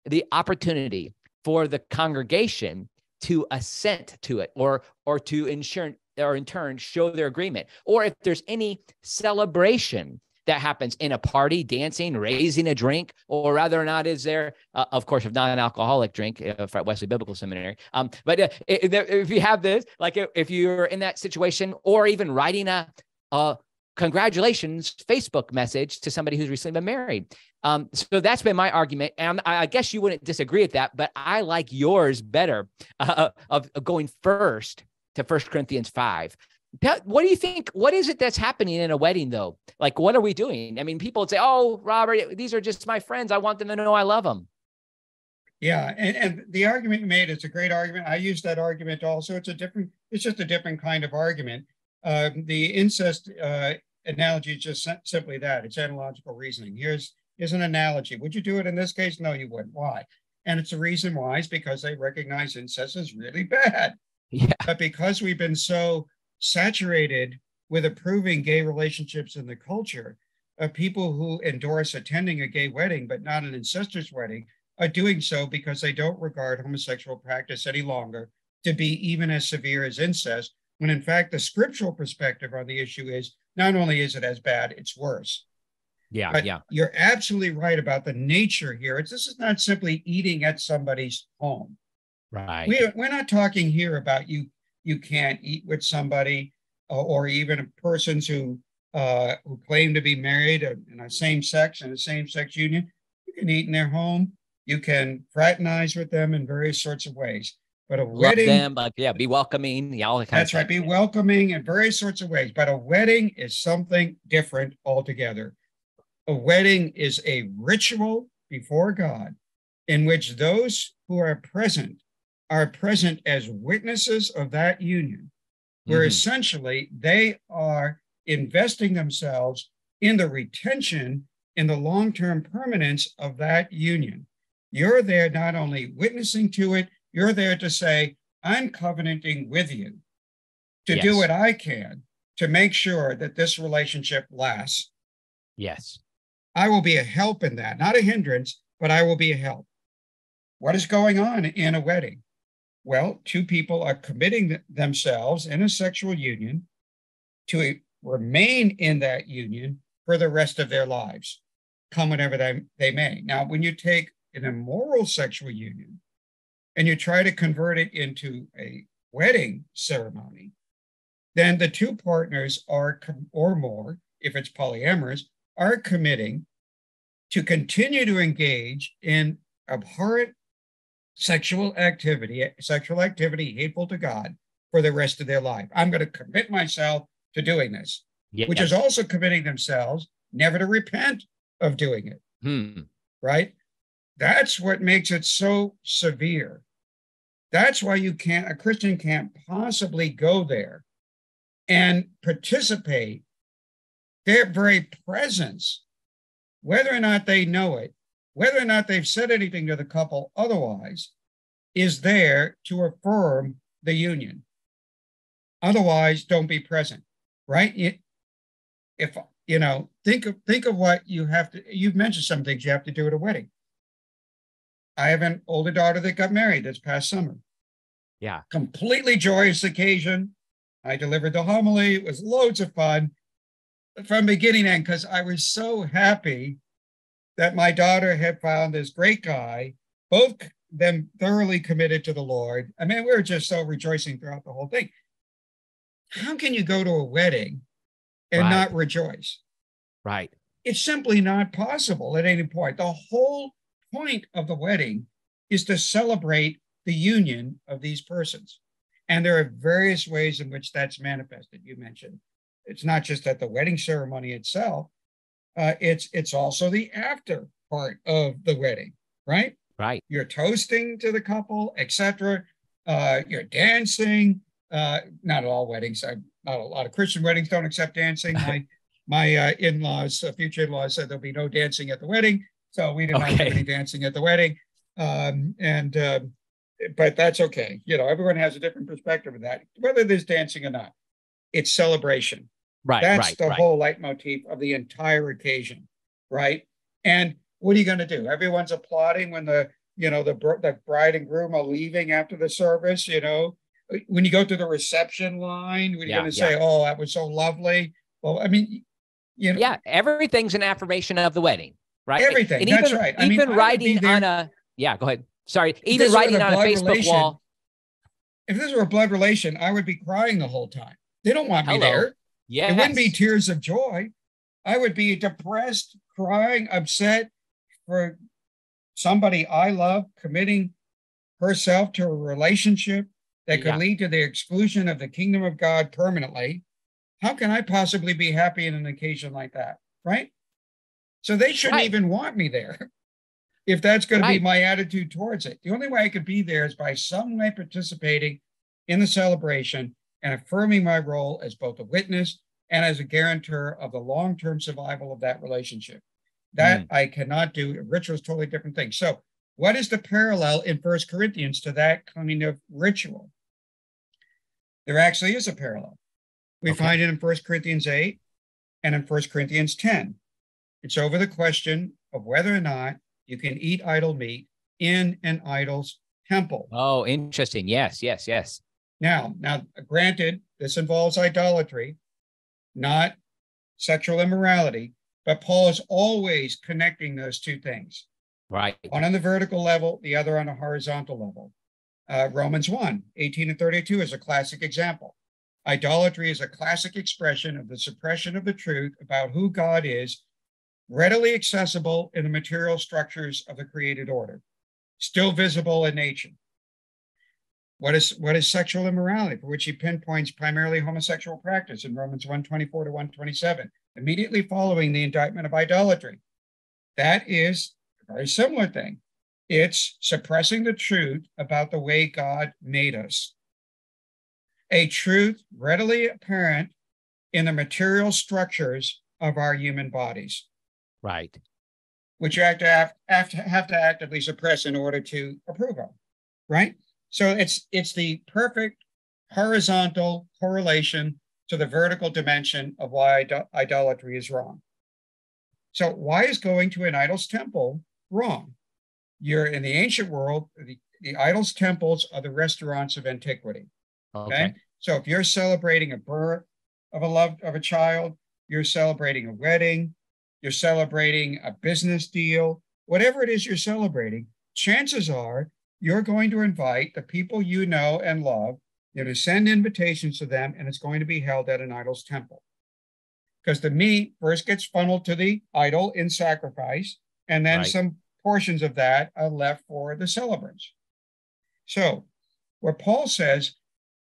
the opportunity for the congregation to assent to it or or to ensure or in turn show their agreement. Or if there's any celebration that happens in a party, dancing, raising a drink, or whether or not is there, uh, of course, if not an alcoholic drink uh, for Wesley Biblical Seminary. Um, but uh, if, you have this, like if you're in that situation, or even writing a, a congratulations Facebook message to somebody who's recently been married. Um, so that's been my argument, and I guess you wouldn't disagree with that, but I like yours better uh, of going first to First Corinthians five what do you think? What is it that's happening in a wedding, though? Like, what are we doing? I mean, people would say, "Oh, Robert, these are just my friends. I want them to know I love them." Yeah, and, and the argument you made is a great argument. I use that argument also. It's a different. It's just a different kind of argument. Um, the incest uh, analogy is just simply that. It's analogical reasoning. Here's here's an analogy. Would you do it in this case? No, you wouldn't. Why? And it's a reason why is because they recognize incest is really bad. Yeah. But because we've been so saturated with approving gay relationships in the culture, of people who endorse attending a gay wedding but not an incestuous wedding are doing so because they don't regard homosexual practice any longer to be even as severe as incest, when in fact the scriptural perspective on the issue is not only is it as bad, it's worse. Yeah, but yeah. You're absolutely right about the nature here. It's this is not simply eating at somebody's home. Right. We, we're not talking here about you you can't eat with somebody uh, or even persons who uh, who claim to be married in a same sex in a same sex union. You can eat in their home. You can fraternize with them in various sorts of ways. But a Love wedding, them, but yeah, be welcoming. Yeah, all that that's right. Be welcoming in various sorts of ways. But a wedding is something different altogether. A wedding is a ritual before God in which those who are present are present as witnesses of that union, where mm-hmm. essentially they are investing themselves in the retention in the long term permanence of that union. You're there not only witnessing to it, you're there to say, I'm covenanting with you to yes. do what I can to make sure that this relationship lasts. Yes. I will be a help in that, not a hindrance, but I will be a help. What is going on in a wedding? Well, two people are committing themselves in a sexual union to remain in that union for the rest of their lives, come whenever they, they may. Now, when you take an immoral sexual union and you try to convert it into a wedding ceremony, then the two partners are, or more, if it's polyamorous, are committing to continue to engage in abhorrent sexual activity, sexual activity hateful to God for the rest of their life. I'm going to commit myself to doing this, which is also committing themselves never to repent of doing it. Hmm. Right? That's what makes it so severe. That's why you can't, a Christian can't possibly go there and participate. Their very presence, whether or not they know it, whether or not they've said anything to the couple otherwise, is there to affirm the union. Otherwise, don't be present, right? If you know, think of think of what you have to. You've mentioned some things you have to do at a wedding. I have an older daughter that got married this past summer. Yeah, completely joyous occasion. I delivered the homily. It was loads of fun from beginning end because I was so happy that my daughter had found this great guy, both them thoroughly committed to the Lord. I mean, we were just so rejoicing throughout the whole thing. How can you go to a wedding and right. not rejoice? Right. It's simply not possible at any point. The whole point of the wedding is to celebrate the union of these persons. And there are various ways in which that's manifested. You mentioned it's not just at the wedding ceremony itself, uh, it's it's also the after part of the wedding, right? Right. You're toasting to the couple, etc. Uh, you're dancing. Uh, not all weddings. I, not a lot of Christian weddings don't accept dancing. My my uh, in-laws, uh, future in-laws, said there'll be no dancing at the wedding, so we did not have any dancing at the wedding. Um, and uh, but that's okay. You know, everyone has a different perspective of that, whether there's dancing or not. It's celebration. Right. That's right, the right. whole leitmotif of the entire occasion, right? And what are you going to do? Everyone's applauding when the you know the the bride and groom are leaving after the service. You know, when you go to the reception line, when you're going to say, "Oh, that was so lovely." Well, I mean, You know, yeah, everything's an affirmation of the wedding, right? Everything. And That's even, right. I even mean, writing on a yeah, go ahead. Sorry, even writing on a Facebook relation, wall. If this were a blood relation, I would be crying the whole time. They don't want Hello. me there. Yeah, it wouldn't be tears of joy. I would be depressed, crying, upset for somebody I love committing herself to a relationship that could yeah. lead to the exclusion of the kingdom of God permanently. How can I possibly be happy in an occasion like that? Right. So they shouldn't right. even want me there if that's going right. to be my attitude towards it. The only way I could be there is by some way participating in the celebration and affirming my role as both a witness and as a guarantor of the long term survival of that relationship. That mm. I cannot do. Ritual is totally different thing. So, what is the parallel in First Corinthians to that kind of ritual? There actually is a parallel. We okay. find it in First Corinthians 8 and in First Corinthians 10. It's over the question of whether or not you can eat idol meat in an idol's temple. Oh, interesting. Yes, yes, yes. Now, now, granted, this involves idolatry, not sexual immorality, but Paul is always connecting those two things. Right. One on the vertical level, the other on a horizontal level. Uh, Romans 1, 18 and 32 is a classic example. Idolatry is a classic expression of the suppression of the truth about who God is, readily accessible in the material structures of the created order, still visible in nature. What is, what is sexual immorality, for which he pinpoints primarily homosexual practice in Romans 124 to 127, immediately following the indictment of idolatry? That is a very similar thing. It's suppressing the truth about the way God made us. A truth readily apparent in the material structures of our human bodies. Right. Which you have to have, have to have to actively suppress in order to approve of. Right. So it's it's the perfect horizontal correlation to the vertical dimension of why idolatry is wrong. So why is going to an idol's temple wrong? You're in the ancient world, the, the idols' temples are the restaurants of antiquity. Okay? okay. So if you're celebrating a birth of a loved of a child, you're celebrating a wedding, you're celebrating a business deal, whatever it is you're celebrating, chances are you're going to invite the people you know and love, you're to send invitations to them, and it's going to be held at an idol's temple. Because the meat first gets funneled to the idol in sacrifice, and then right. some portions of that are left for the celebrants. So, where Paul says,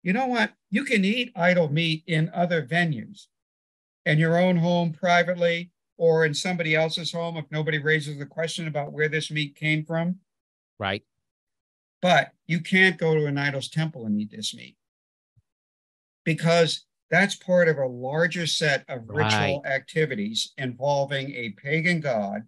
you know what, you can eat idol meat in other venues, in your own home privately, or in somebody else's home if nobody raises the question about where this meat came from. Right. But you can't go to an idol's temple and eat this meat because that's part of a larger set of ritual right. activities involving a pagan god.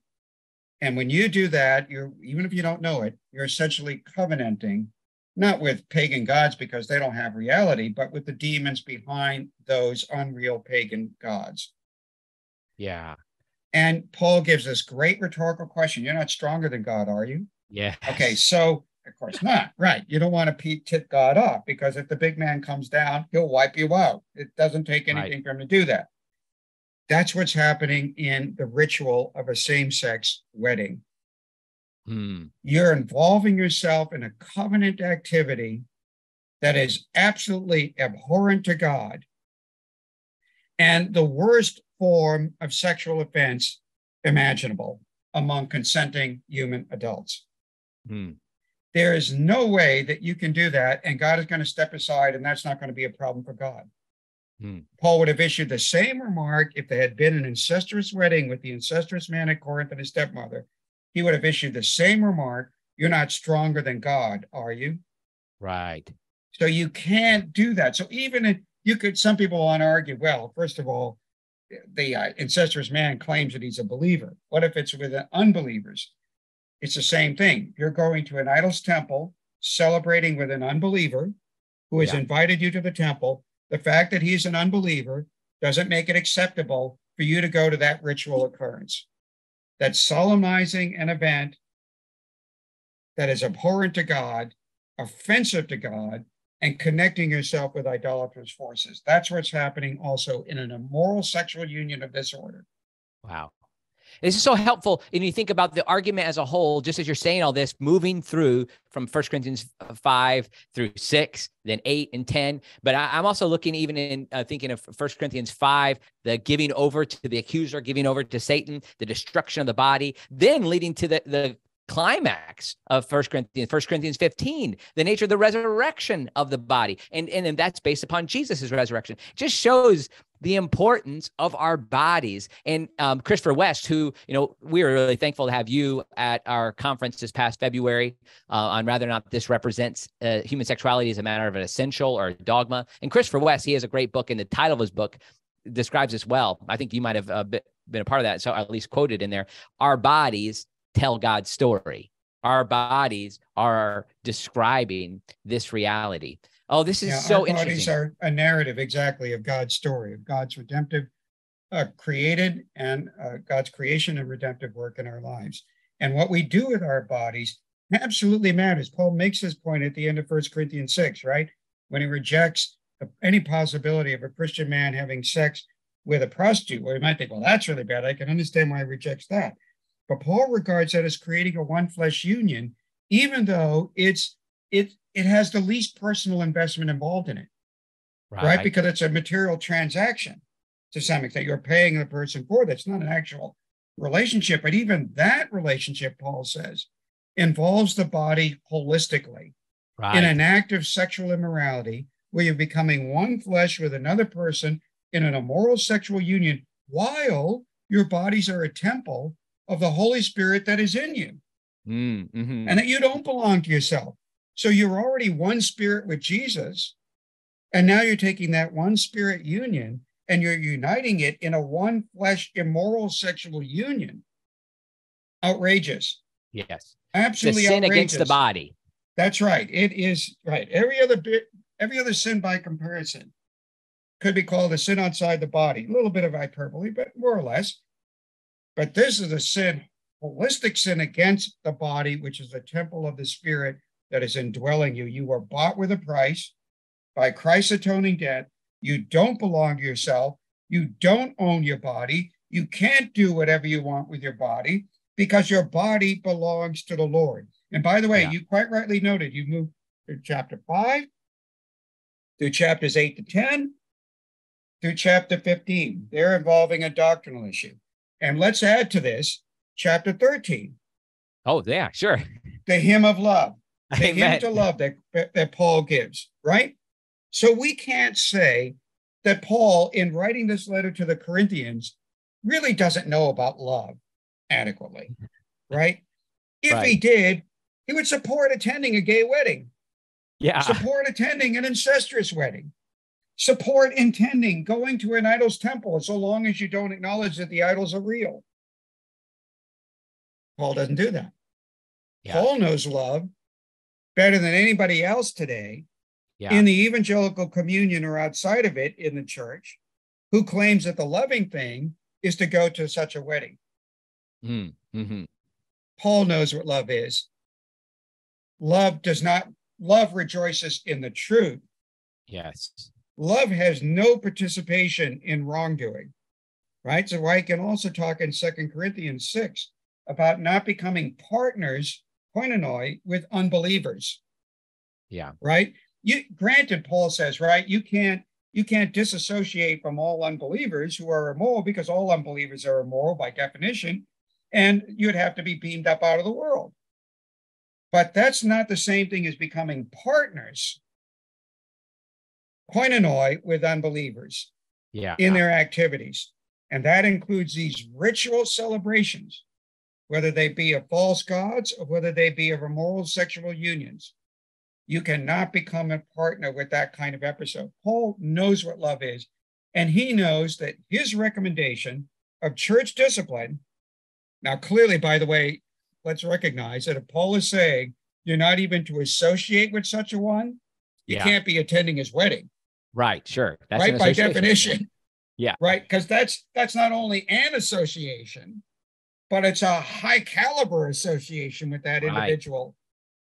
And when you do that, you're even if you don't know it, you're essentially covenanting not with pagan gods because they don't have reality, but with the demons behind those unreal pagan gods. Yeah. And Paul gives this great rhetorical question. You're not stronger than God, are you? Yeah. Okay, so of course not. Right. You don't want to tip God off because if the big man comes down, he'll wipe you out. It doesn't take anything right. for him to do that. That's what's happening in the ritual of a same sex wedding. Hmm. You're involving yourself in a covenant activity that is absolutely abhorrent to God. And the worst form of sexual offense imaginable among consenting human adults. Hmm. There is no way that you can do that, and God is going to step aside, and that's not going to be a problem for God. Hmm. Paul would have issued the same remark if there had been an incestuous wedding with the incestuous man at Corinth and his stepmother. He would have issued the same remark You're not stronger than God, are you? Right. So you can't do that. So even if you could, some people want to argue, well, first of all, the uh, incestuous man claims that he's a believer. What if it's with unbelievers? It's the same thing. You're going to an idol's temple, celebrating with an unbeliever who has yeah. invited you to the temple. The fact that he's an unbeliever doesn't make it acceptable for you to go to that ritual occurrence. That's solemnizing an event that is abhorrent to God, offensive to God, and connecting yourself with idolatrous forces. That's what's happening also in an immoral sexual union of this order. Wow. This is so helpful. And you think about the argument as a whole, just as you're saying all this, moving through from First Corinthians 5 through 6, then 8 and 10. But I, am also looking even in uh, thinking of First Corinthians 5, the giving over to the accuser, giving over to Satan, the destruction of the body, then leading to the, the climax of First Corinthians, First Corinthians 15, the nature of the resurrection of the body. And, and, and that's based upon Jesus' resurrection. Just shows the importance of our bodies. And um, Christopher West, who, you know, we were really thankful to have you at our conference this past February uh, on whether or not this represents uh, human sexuality as a matter of an essential or dogma. And Christopher West, he has a great book, and the title of his book describes this well. I think you might have uh, been a part of that. So at least quoted in there. Our bodies tell God's story. Our bodies are describing this reality. Oh, this is yeah, so our interesting. Bodies are a narrative exactly of God's story, of God's redemptive, uh, created and uh, God's creation and redemptive work in our lives. And what we do with our bodies absolutely matters. Paul makes this point at the end of First Corinthians 6, right? When he rejects any possibility of a Christian man having sex with a prostitute, where he might think, well, that's really bad. I can understand why he rejects that. But Paul regards that as creating a one flesh union, even though it's it it has the least personal investment involved in it. Right. right? Because it's a material transaction to some extent. You're paying the person for That's not an actual relationship. But even that relationship, Paul says, involves the body holistically. Right. In an act of sexual immorality, where you're becoming one flesh with another person in an immoral sexual union, while your bodies are a temple of the Holy Spirit that is in you. Mm, mm-hmm. And that you don't belong to yourself. So you're already one spirit with Jesus. And now you're taking that one spirit union and you're uniting it in a one flesh immoral sexual union. Outrageous. Yes. Absolutely the sin outrageous. against the body. That's right. It is right. Every other bit, every other sin by comparison could be called a sin outside the body. A little bit of hyperbole, but more or less. But this is a sin, holistic sin against the body, which is the temple of the spirit that is indwelling you. You were bought with a price by Christ's atoning debt. You don't belong to yourself. You don't own your body. You can't do whatever you want with your body because your body belongs to the Lord. And by the way, yeah. you quite rightly noted you moved to chapter five, through chapters eight to 10, through chapter 15. They're involving a doctrinal issue. And let's add to this chapter 13. Oh, yeah, sure. The hymn of love, the Amen. hymn to love that, that Paul gives, right? So we can't say that Paul, in writing this letter to the Corinthians, really doesn't know about love adequately, right? If right. he did, he would support attending a gay wedding. Yeah. Support attending an incestuous wedding support intending going to an idol's temple so long as you don't acknowledge that the idols are real. Paul doesn't do that. Yeah. Paul knows love better than anybody else today yeah. in the evangelical communion or outside of it in the church who claims that the loving thing is to go to such a wedding. Mm, mm-hmm. Paul knows what love is. Love does not, love rejoices in the truth. Yes love has no participation in wrongdoing, right? So I can also talk in Second Corinthians 6 about not becoming partners, koinonoi, with unbelievers. Yeah. Right? You granted, Paul says, right, you can't you can't disassociate from all unbelievers who are immoral because all unbelievers are immoral by definition, and you'd have to be beamed up out of the world. But that's not the same thing as becoming partners koinonoi with unbelievers yeah. in their activities. And that includes these ritual celebrations, whether they be of false gods or whether they be of immoral sexual unions. You cannot become a partner with that kind of episode. Paul knows what love is, and he knows that his recommendation of church discipline. Now, clearly, by the way, let's recognize that if Paul is saying you're not even to associate with such a one, you yeah. can't be attending his wedding. Right. Sure. That's right. By definition. Yeah. Right. Because that's that's not only an association, but it's a high caliber association with that individual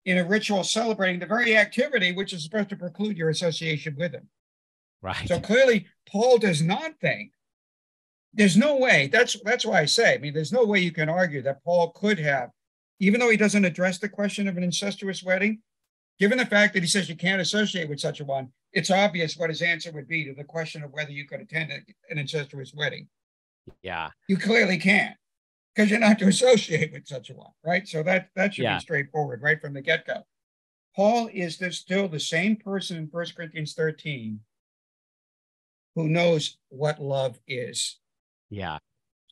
right. in a ritual celebrating the very activity which is supposed to preclude your association with him. Right. So clearly, Paul does not think there's no way. That's that's why I say. I mean, there's no way you can argue that Paul could have, even though he doesn't address the question of an incestuous wedding, given the fact that he says you can't associate with such a one, it's obvious what his answer would be to the question of whether you could attend an incestuous wedding. Yeah. You clearly can't because you're not to associate with such a one, right? So that that should Yeah. be straightforward right from the get-go. Paul is the, still the same person in 1 Corinthians 13 who knows what love is. Yeah.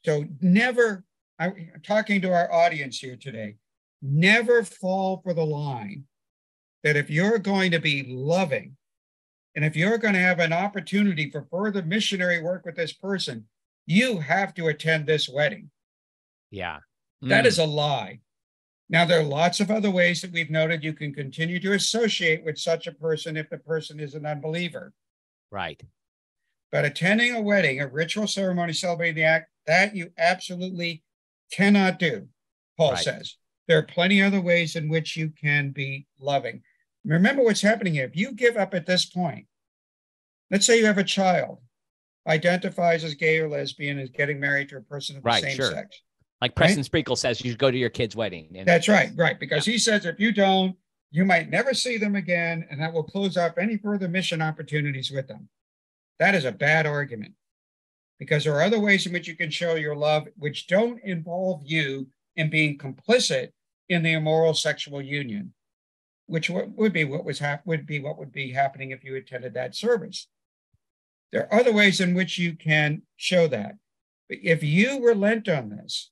So never, I'm talking to our audience here today, never fall for the line that if you're going to be loving and if you're going to have an opportunity for further missionary work with this person, you have to attend this wedding. Yeah. That Mm, is a lie. Now, there are lots of other ways that we've noted you can continue to associate with such a person if the person is an unbeliever. right. But attending a wedding, a ritual ceremony celebrating the act, that you absolutely cannot do, Paul Right. says. There are plenty other ways in which you can be loving. Remember what's happening here. If you give up at this point, let's say you have a child, identifies as gay or lesbian, is getting married to a person of the Right, same sure. sex. Like Preston Sprinkle says, you should go to your kid's wedding. And That's right, right. Because he says if you don't, you might never see them again, and that will close off any further mission opportunities with them. That is a bad argument because there are other ways in which you can show your love which don't involve you in being complicit in the immoral sexual union, which would be what was hap- would be what would be happening if you attended that service. There are other ways in which you can show that. But if you relent on this,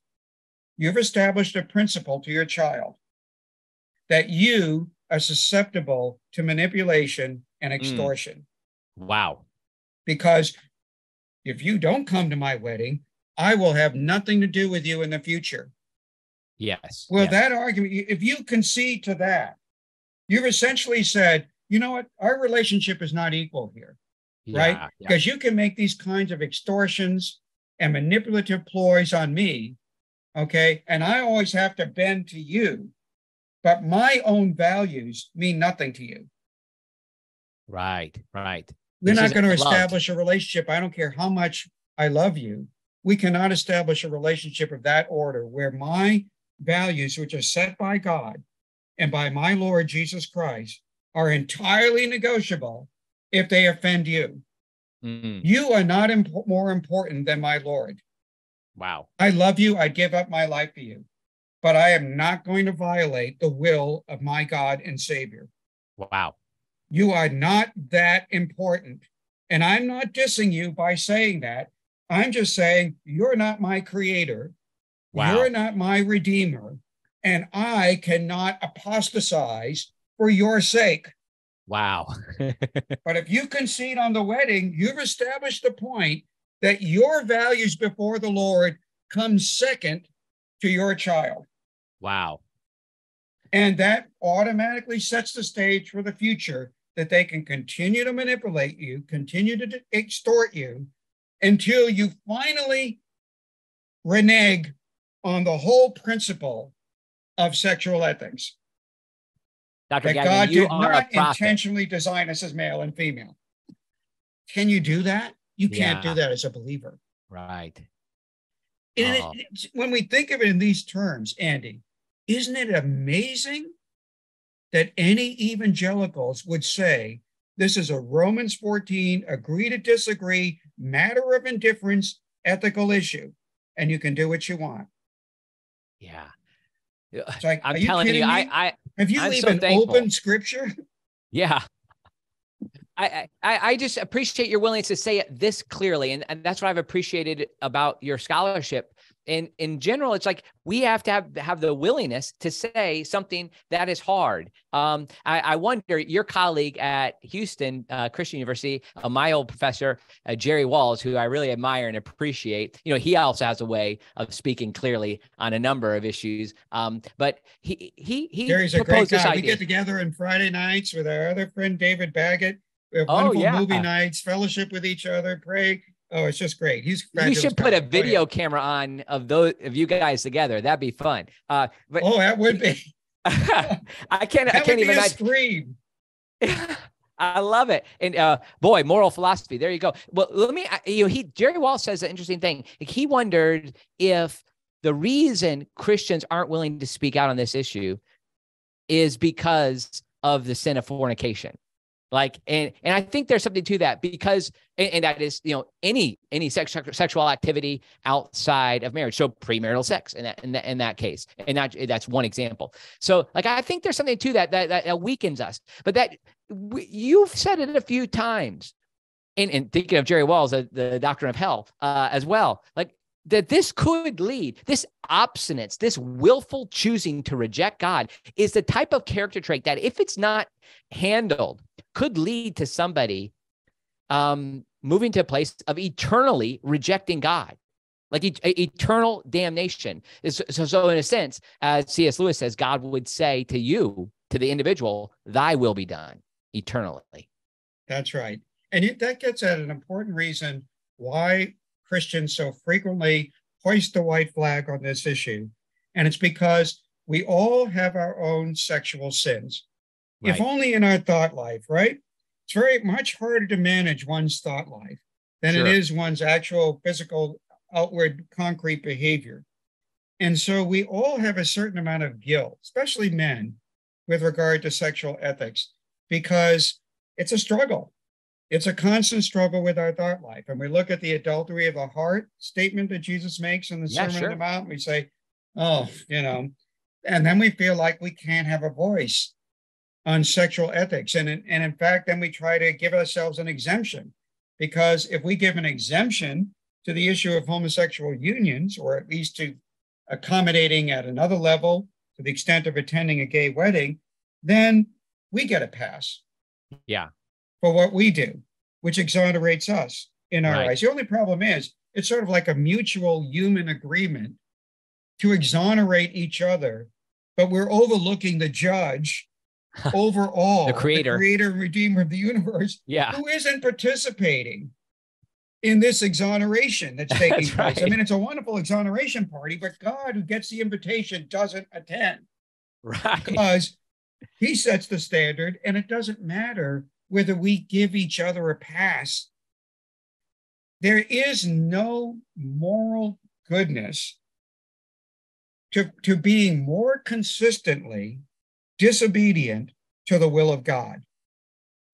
you've established a principle to your child that you are susceptible to manipulation and hmm. extortion. wow. Because if you don't come to my wedding, I will have nothing to do with you in the future. Yes. Well, yes. that argument, if you concede to that, you've essentially said, you know what, our relationship is not equal here. right? Yeah, yeah. Because you can make these kinds of extortions and manipulative ploys on me, okay? And I always have to bend to you, but my own values mean nothing to you. Right. Right. We're This not going to establish a relationship. I don't care how much I love you. We cannot establish a relationship of that order where my values, which are set by God and by my Lord Jesus Christ, are entirely negotiable if they offend you. Mm, You are not imp- more important than my Lord. Wow. I love you. I'd give up my life for you, but I am not going to violate the will of my God and Savior. Wow. You are not that important. And I'm not dissing you by saying that. I'm just saying you're not my creator. Wow. You're not my redeemer. And I cannot apostatize for your sake. Wow. But if you concede on the wedding, you've established the point that your values before the Lord come second to your child. wow. And that automatically sets the stage for the future that they can continue to manipulate you, continue to extort you until you finally renege on the whole principle of sexual ethics Dr. that Gagnon, God you did are not intentionally design us as male and female. Can you do that? You can't Yeah. do that as a believer. Right. And it- Oh. it's- when we think of it in these terms, Andy, isn't it amazing that any evangelicals would say this is a Romans 14 agree to disagree, matter of indifference, ethical issue, and you can do what you want? Yeah. Like, I'm are you telling you, I. I, have you I'm so even thankful. opened scripture? yeah. I, I, I just appreciate your willingness to say it this clearly. And, and that's what I've appreciated about your scholarship. And in general, it's like we have to have, have the willingness to say something that is hard. Um, I, I wonder, your colleague at Houston uh, Christian University, uh, my old professor, uh, Jerry Walls, who I really admire and appreciate, you know, he also has a way of speaking clearly on a number of issues. Um, but he, he, he Gary's a great guy. We get together on Friday nights with our other friend David Baggett. We have Oh, wonderful yeah. movie nights, fellowship with each other, pray. Oh, it's just great. He's You should put guy. a Go ahead. video camera on of those of you guys together. That'd be fun. Uh, but Oh, that would be. I can't. I can't would be even. a I, scream. I love it. And uh, boy, moral philosophy. There you go. Well, let me. You know, he Jerry Walls says an interesting thing. He wondered if the reason Christians aren't willing to speak out on this issue is because of the sin of fornication like and and i think there's something to that because and, and that is you know any any sex, sexual activity outside of marriage. So premarital sex in that in that, in that case. And that that's one example. So like i think there's something to that that, that, that weakens us. But that you've said it a few times. And, and thinking of jerry walls the, the doctrine of hell uh, as well. Like that this could lead, this obstinance, this willful choosing to reject God is the type of character trait that, if it's not handled, could lead to somebody um, moving to a place of eternally rejecting God, like e- eternal damnation. So, so, in a sense, as C.S. Lewis says, God would say to you, to the individual, thy will be done eternally. That's right. And that gets at an important reason why Christians so frequently hoist the white flag on this issue. And it's because we all have our own sexual sins, right. if only in our thought life, right? It's very much harder to manage one's thought life than sure. it is one's actual physical, outward, concrete behavior. And so we all have a certain amount of guilt, especially men, with regard to sexual ethics, because it's a struggle. It's a constant struggle with our thought life. And we look at the adultery of the heart statement that Jesus makes in the yeah, Sermon sure. on the Mount. and We say, oh, you know, and then we feel like we can't have a voice on sexual ethics. And in, and in fact, then we try to give ourselves an exemption because if we give an exemption to the issue of homosexual unions, or at least to accommodating at another level to the extent of attending a gay wedding, then we get a pass. Yeah for what we do, which exonerates us in our right. eyes. The only problem is it's sort of like a mutual human agreement to exonerate each other, but we're overlooking the judge overall, the creator, the creator, redeemer of the universe, yeah. who isn't participating in this exoneration that's taking that's place. Right. I mean, it's a wonderful exoneration party, but God, who gets the invitation, doesn't attend. Right. Because he sets the standard, and it doesn't matter whether we give each other a pass. There is no moral goodness to, to being more consistently disobedient to the will of God.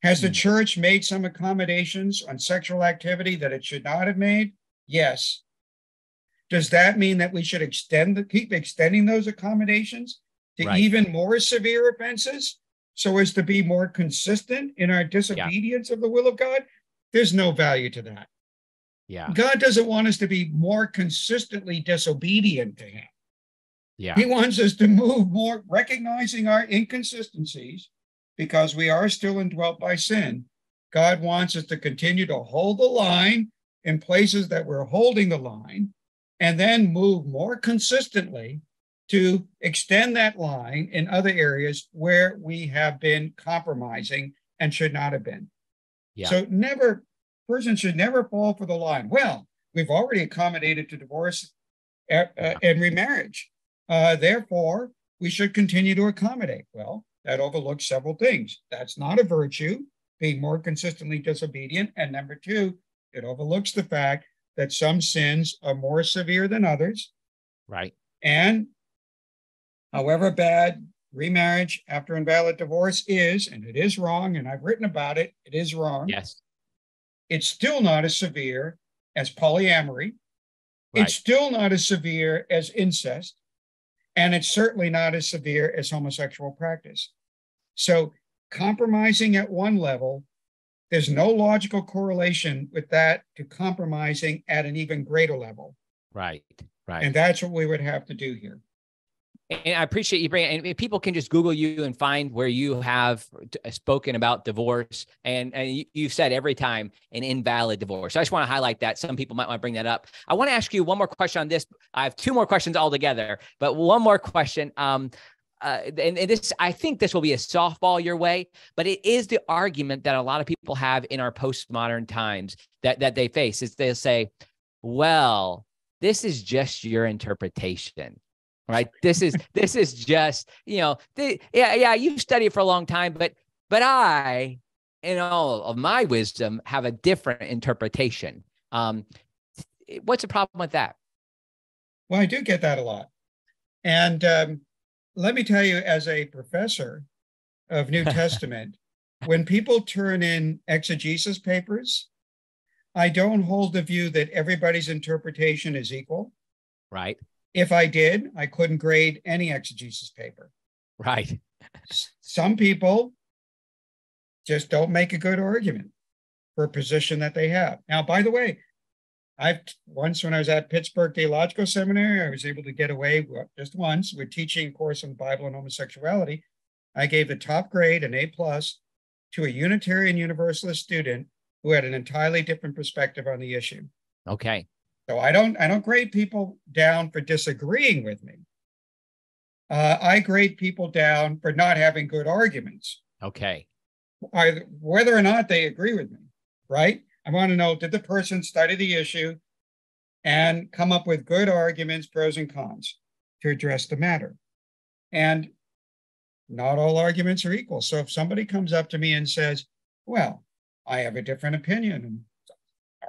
Has the hmm. church made some accommodations on sexual activity that it should not have made? Yes. Does that mean that we should extend the, keep extending those accommodations to right. even more severe offenses? so as to be more consistent in our disobedience yeah. of the will of God, there's no value to that. Yeah. God doesn't want us to be more consistently disobedient to Him. Yeah. He wants us to move more, recognizing our inconsistencies because we are still indwelt by sin. God wants us to continue to hold the line in places that we're holding the line and then move more consistently to extend that line in other areas where we have been compromising and should not have been. Yeah. So never person should never fall for the line. Well, we've already accommodated to divorce uh, uh, and remarriage. Uh, therefore, we should continue to accommodate. Well, that overlooks several things. That's not a virtue, being more consistently disobedient. And number two, it overlooks the fact that some sins are more severe than others. Right. And However bad remarriage after invalid divorce is, and it is wrong, and I've written about it, it is wrong. Yes. It's still not as severe as polyamory. Right. It's still not as severe as incest. And it's certainly not as severe as homosexual practice. So, compromising at one level, there's no logical correlation with that to compromising at an even greater level. Right. Right. And that's what we would have to do here and I appreciate you bringing. And people can just Google you and find where you have spoken about divorce, and and you, have said every time an invalid divorce. So I just want to highlight that. Some people might want to bring that up. I want to ask you one more question on this. I have two more questions altogether, but one more question. Um, uh, and, and, this, I think this will be a softball your way, but it is the argument that a lot of people have in our postmodern times that that they face is they'll say, "Well, this is just your interpretation." Right this is this is just you know the, yeah yeah You've studied for a long time but but i in all of my wisdom, have a different interpretation. Um, what's the problem with that? Well, I do get that a lot. And um, let me tell you, as a professor of New Testament, when people turn in exegesis papers, I don't hold the view that everybody's interpretation is equal. Right. If I did, I couldn't grade any exegesis paper. Right. Some people just don't make a good argument for a position that they have. Now, by the way, I've once when I was at Pittsburgh Theological Seminary, I was able to get away just once with teaching a course on Bible and homosexuality. I gave the top grade, an A plus, to a Unitarian Universalist student who had an entirely different perspective on the issue. Okay. So I don't I don't grade people down for disagreeing with me. Uh, I grade people down for not having good arguments. Okay. Whether or not they agree with me, right? I want to know did the person study the issue and come up with good arguments, pros and cons to address the matter? And not all arguments are equal. So if somebody comes up to me and says, well, I have a different opinion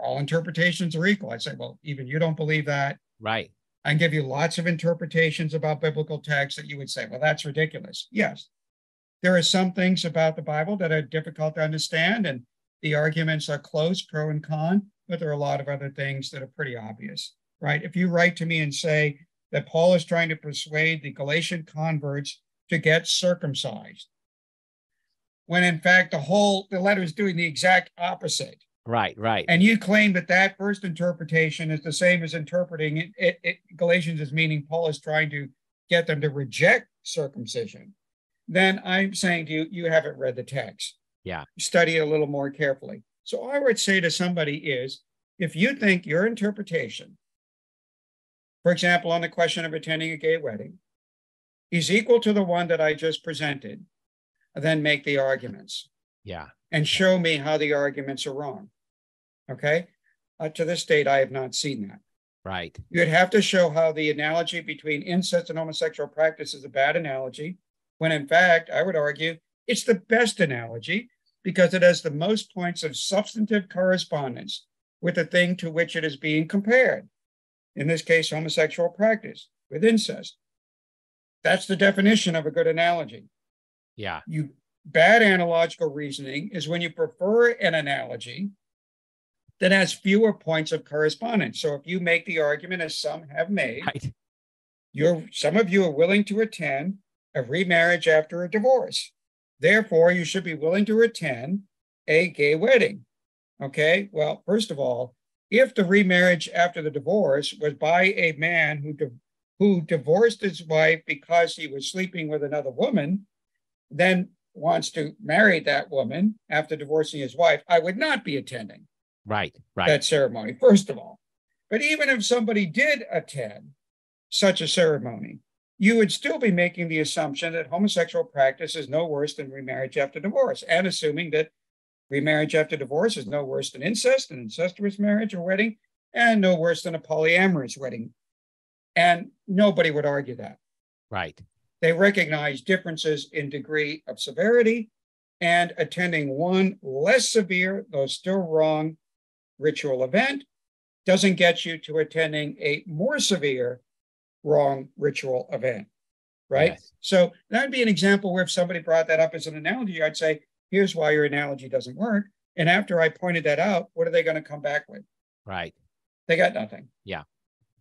all interpretations are equal, I say, well, even you don't believe that. Right. I can give you lots of interpretations about biblical texts that you would say, well, that's ridiculous. Yes, there are some things about the Bible that are difficult to understand, and the arguments are close, pro and con, but there are a lot of other things that are pretty obvious, right? If you write to me and say that Paul is trying to persuade the Galatian converts to get circumcised, when in fact the whole the letter is doing the exact opposite. Right, right. And you claim that that first interpretation is the same as interpreting it, it, it Galatians is meaning Paul is trying to get them to reject circumcision. Then I'm saying to you, you haven't read the text. Yeah. Study it a little more carefully. So I would say to somebody is if you think your interpretation, for example, on the question of attending a gay wedding, is equal to the one that I just presented, then make the arguments. Yeah. And show me how the arguments are wrong. Okay. Uh, to this date, I have not seen that. Right. You'd have to show how the analogy between incest and homosexual practice is a bad analogy, when in fact, I would argue it's the best analogy because it has the most points of substantive correspondence with the thing to which it is being compared. In this case, homosexual practice with incest. That's the definition of a good analogy. Yeah. You bad analogical reasoning is when you prefer an analogy that has fewer points of correspondence. So if you make the argument, as some have made, right. you're some of you are willing to attend a remarriage after a divorce. Therefore, you should be willing to attend a gay wedding. Okay. Well, first of all, if the remarriage after the divorce was by a man who di- who divorced his wife because he was sleeping with another woman, then wants to marry that woman after divorcing his wife, I would not be attending right, right. that ceremony, first of all. But even if somebody did attend such a ceremony, you would still be making the assumption that homosexual practice is no worse than remarriage after divorce, and assuming that remarriage after divorce is no worse than incest, an incestuous marriage or wedding, and no worse than a polyamorous wedding. And nobody would argue that. Right. They recognize differences in degree of severity, and attending one less severe, though still wrong, ritual event doesn't get you to attending a more severe wrong ritual event, right? Yes. So that'd be an example where if somebody brought that up as an analogy, I'd say, here's why your analogy doesn't work. And after I pointed that out, what are they going to come back with? Right. They got nothing. Yeah.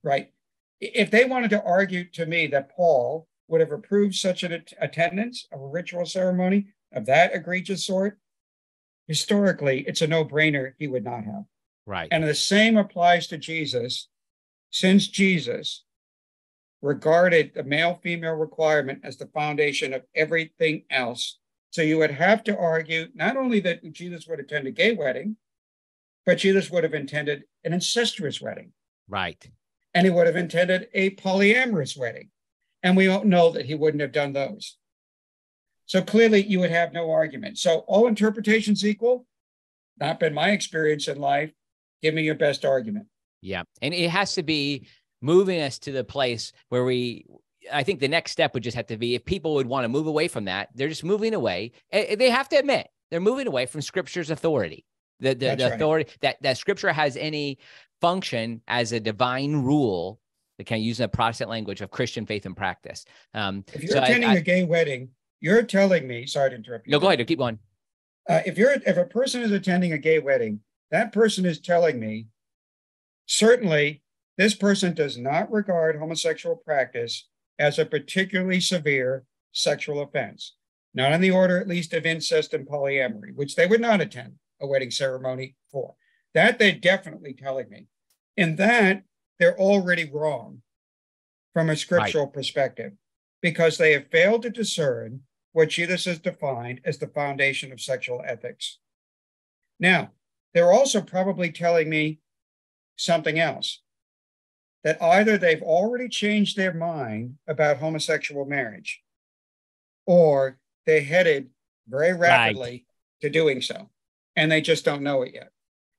Right. If they wanted to argue to me that Paul would have approved such an at- attendance of a ritual ceremony of that egregious sort, historically, it's a no brainer he would not have. Right. And the same applies to Jesus, since Jesus regarded the male female requirement as the foundation of everything else. So you would have to argue not only that Jesus would attend a gay wedding, but Jesus would have intended an incestuous wedding, right. and he would have intended a polyamorous wedding. And we don't know that he wouldn't have done those. So clearly, you would have no argument. So all interpretations equal, not been my experience in life. Give me your best argument. Yeah. And it has to be moving us to the place where we I think the next step would just have to be if people would want to move away from that, they're just moving away. Eh, They have to admit they're moving away from Scripture's authority. The the, the authority right. that that Scripture has any function as a divine rule that can use the Protestant language of Christian faith and practice. Um, if you're so attending I, I, a gay wedding, you're telling me. Sorry to interrupt you. No, go ahead. Keep going. Uh, if you're if a person is attending a gay wedding, that person is telling me certainly this person does not regard homosexual practice as a particularly severe sexual offense, not in the order at least of incest and polyamory, which they would not attend a wedding ceremony for. That they're definitely telling me. And that, they're already wrong from a scriptural right. perspective because they have failed to discern what Jesus has defined as the foundation of sexual ethics. Now, they're also probably telling me something else that either they've already changed their mind about homosexual marriage or they're headed very rapidly right. to doing so and they just don't know it yet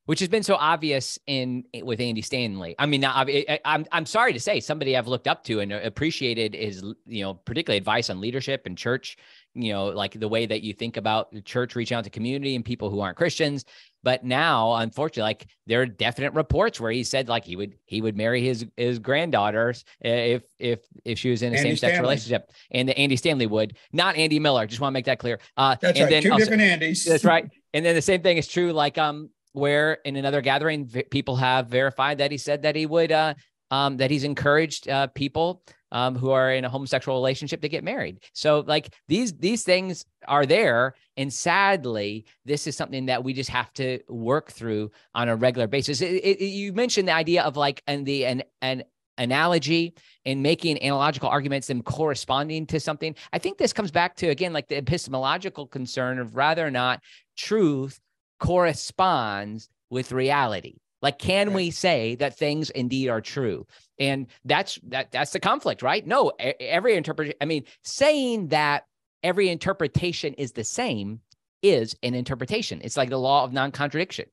which has been so obvious in with Andy Stanley. I mean, I, I'm I'm sorry to say somebody I've looked up to and appreciated his you know particularly advice on leadership and church. You know, like the way that you think about the church reaching out to community and people who aren't Christians. But now, unfortunately, like there are definite reports where he said like he would he would marry his his granddaughters if if if she was in a same sex relationship, and the Andy Stanley would, not Andy Miller. Just want to make that clear. Uh, that's right. Then Two also, different Andys. That's right. And then the same thing is true. Like um, where in another gathering, people have verified that he said that he would uh um that he's encouraged uh people um, who are in a homosexual relationship to get married. So like these these things are there, and sadly, this is something that we just have to work through on a regular basis. It, it, you mentioned the idea of like and the an an analogy and making analogical arguments and corresponding to something. I think this comes back to again like the epistemological concern of rather or not truth corresponds with reality. Like, can right. we say that things indeed are true? And that's that that's the conflict, right? No, every interpretation. I mean, saying that every interpretation is the same is an interpretation. It's like the law of non-contradiction.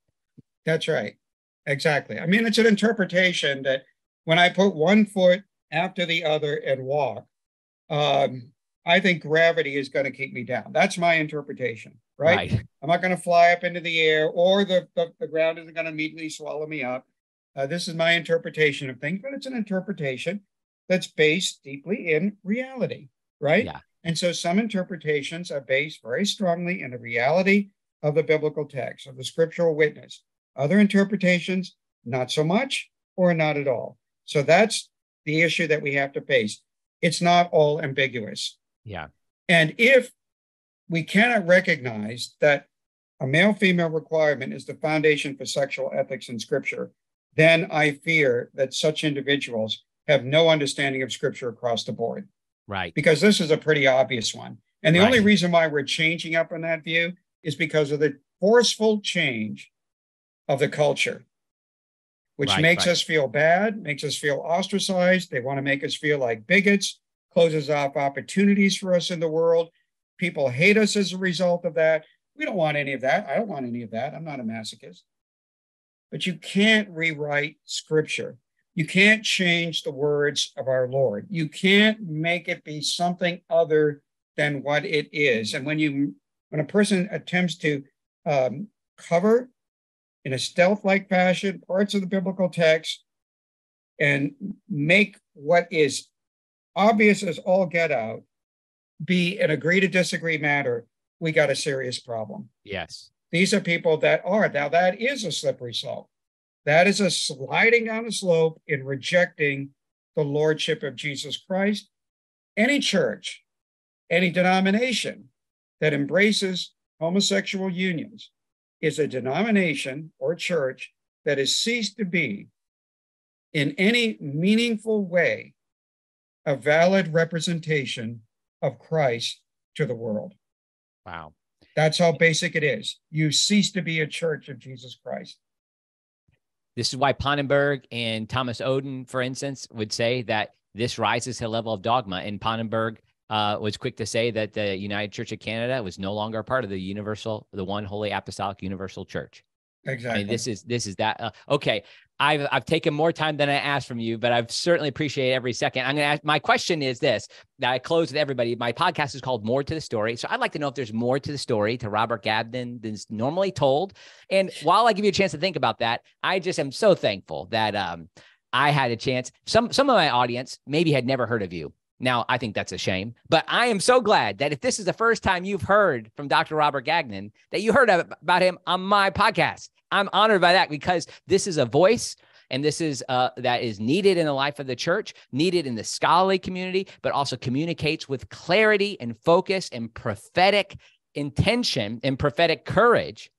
That's right. Exactly. I mean, it's an interpretation that when I put one foot after the other and walk, um, I think gravity is going to keep me down. That's my interpretation, right? right. I'm not going to fly up into the air or the, the, the ground isn't going to immediately swallow me up. Uh, this is my interpretation of things, but it's an interpretation that's based deeply in reality, right? Yeah. And so some interpretations are based very strongly in the reality of the biblical text, of the scriptural witness. Other interpretations, not so much or not at all. So that's the issue that we have to face. It's not all ambiguous. Yeah. And if we cannot recognize that a male female requirement is the foundation for sexual ethics in scripture, then I fear that such individuals have no understanding of scripture across the board. Right. Because this is a pretty obvious one. And the right. only reason why we're changing up on that view is because of the forceful change of the culture, which right, makes right. us feel bad, makes us feel ostracized. They want to make us feel like bigots closes off opportunities for us in the world. People hate us as a result of that. We don't want any of that. I don't want any of that. I'm not a masochist. But you can't rewrite scripture. You can't change the words of our Lord. You can't make it be something other than what it is. And when you when a person attempts to um, cover in a stealth-like fashion parts of the biblical text and make what is obvious as all get out, be an agree to disagree matter, we got a serious problem. Yes. These are people that are. Now, that is a slippery slope. That is a sliding down a slope in rejecting the lordship of Jesus Christ. Any church, any denomination that embraces homosexual unions is a denomination or church that has ceased to be in any meaningful way a valid representation of Christ to the world. Wow. That's how basic it is. You cease to be a church of Jesus Christ. This is why Pannenberg and Thomas Oden, for instance, would say that this rises to a level of dogma. And Pannenberg uh, was quick to say that the United Church of Canada was no longer a part of the universal, the one holy apostolic universal church. Exactly. I mean, this is this is that. Uh, okay, I've I've taken more time than I asked from you, but I've certainly appreciated every second. I'm gonna ask my question is this that I close with everybody. My podcast is called More to the Story. So I'd like to know if there's more to the story to Robert Gagnon than's normally told. And while I give you a chance to think about that, I just am so thankful that um I had a chance. Some some of my audience maybe had never heard of you. Now, I think that's a shame, but I am so glad that if this is the first time you've heard from Dr. Robert Gagnon, that you heard about him on my podcast. I'm honored by that because this is a voice and this is uh, that is needed in the life of the church, needed in the scholarly community, but also communicates with clarity and focus and prophetic intention and prophetic courage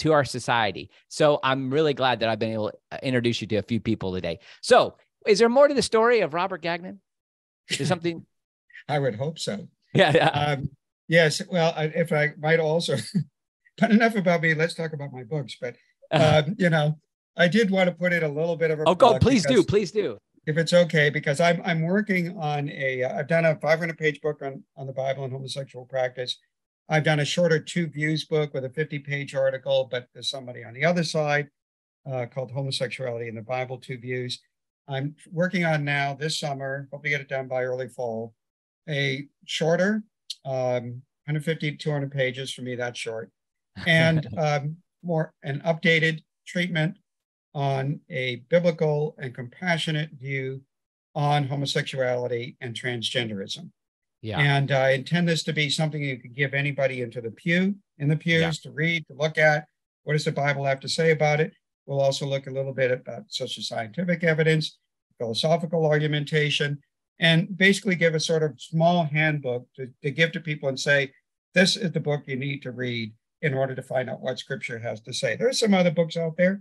to our society. So I'm really glad that I've been able to introduce you to a few people today. So, is there more to the story of Robert Gagnon? Is something? I would hope so. Yeah. yeah. Um, yes. Well, if I might also, but enough about me. Let's talk about my books. But um, you know, I did want to put in a little bit of a. Oh, go! Please do, please do. If it's okay, because I'm I'm working on a. have uh, done a 500 page book on on the Bible and homosexual practice. I've done a shorter two views book with a 50 page article, but there's somebody on the other side uh, called Homosexuality in the Bible, two views. I'm working on now this summer, hope to get it done by early fall, a shorter, um, 150 200 pages for me, that's short, and um, more an updated treatment on a biblical and compassionate view on homosexuality and transgenderism. Yeah. And I intend this to be something you could give anybody into the pew, in the pews yeah. to read, to look at. What does the Bible have to say about it? We'll also look a little bit about social scientific evidence, philosophical argumentation, and basically give a sort of small handbook to, to give to people and say, this is the book you need to read in order to find out what scripture has to say. There are some other books out there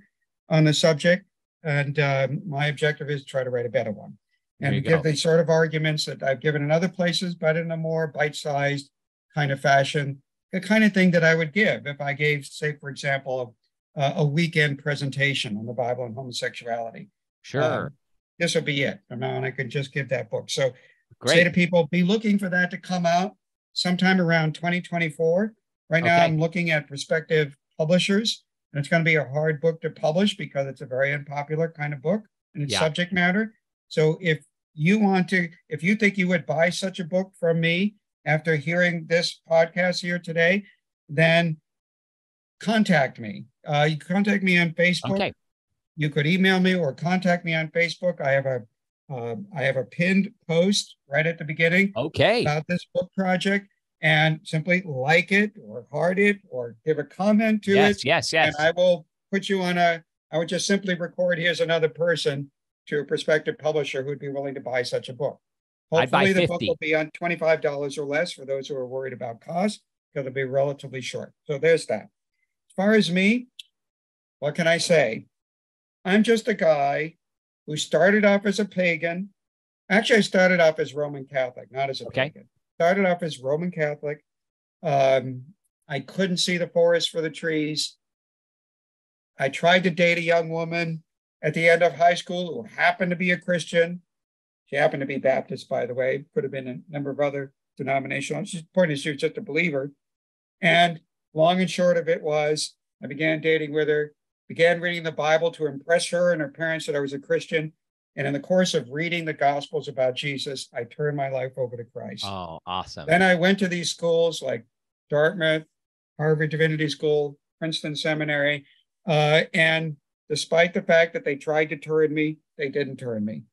on the subject, and um, my objective is to try to write a better one and give the sort of arguments that I've given in other places, but in a more bite-sized kind of fashion, the kind of thing that I would give if I gave, say, for example, a, a weekend presentation on the Bible and homosexuality. Sure. Um, this will be it. From now on, I can just give that book. So Great. say to people, be looking for that to come out sometime around 2024. Right now, okay. I'm looking at prospective publishers, and it's going to be a hard book to publish because it's a very unpopular kind of book and its yeah. subject matter. So if you want to, if you think you would buy such a book from me after hearing this podcast here today, then contact me. Uh, you contact me on Facebook. Okay. You could email me or contact me on Facebook. I have a uh, I have a pinned post right at the beginning. Okay. About this book project, and simply like it or heart it or give a comment to yes, it. Yes, yes, And I will put you on a. I would just simply record. Here's another person to a prospective publisher who'd be willing to buy such a book. Hopefully, the 50. book will be on twenty-five dollars or less for those who are worried about cost, because it'll be relatively short. So there's that. As far as me, what can I say? I'm just a guy who started off as a pagan. Actually, I started off as Roman Catholic, not as a okay. pagan started off as Roman Catholic. Um, I couldn't see the forest for the trees. I tried to date a young woman at the end of high school who happened to be a Christian. She happened to be Baptist, by the way, could have been a number of other denominations. She's pointing she was just a believer. And long and short of it was, I began dating with her, began reading the Bible to impress her and her parents that I was a Christian. And in the course of reading the Gospels about Jesus, I turned my life over to Christ. Oh, awesome. Then I went to these schools like Dartmouth, Harvard Divinity School, Princeton Seminary. Uh, and despite the fact that they tried to turn me, they didn't turn me.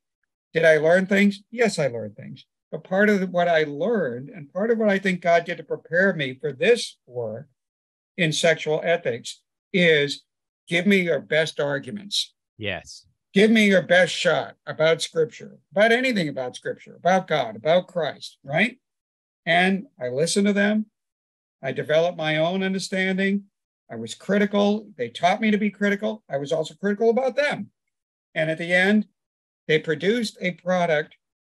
Did I learn things? Yes, I learned things. But part of what I learned, and part of what I think God did to prepare me for this work in sexual ethics, is give me your best arguments. Yes. Give me your best shot about scripture, about anything about scripture, about God, about Christ, right? And I listened to them. I developed my own understanding. I was critical. They taught me to be critical. I was also critical about them. And at the end, they produced a product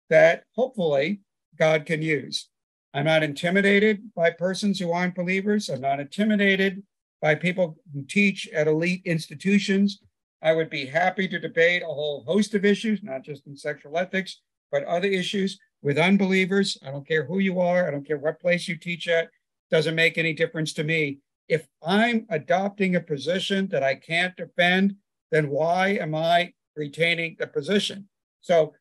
that hopefully God can use. I'm not intimidated by persons who aren't believers. I'm not intimidated by people who teach at elite institutions. I would be happy to debate a whole host of issues, not just in sexual ethics, but other issues with unbelievers. I don't care who you are, I don't care what place you teach at, doesn't make any difference to me. If I'm adopting a position that I can't defend, then why am I retaining the position. So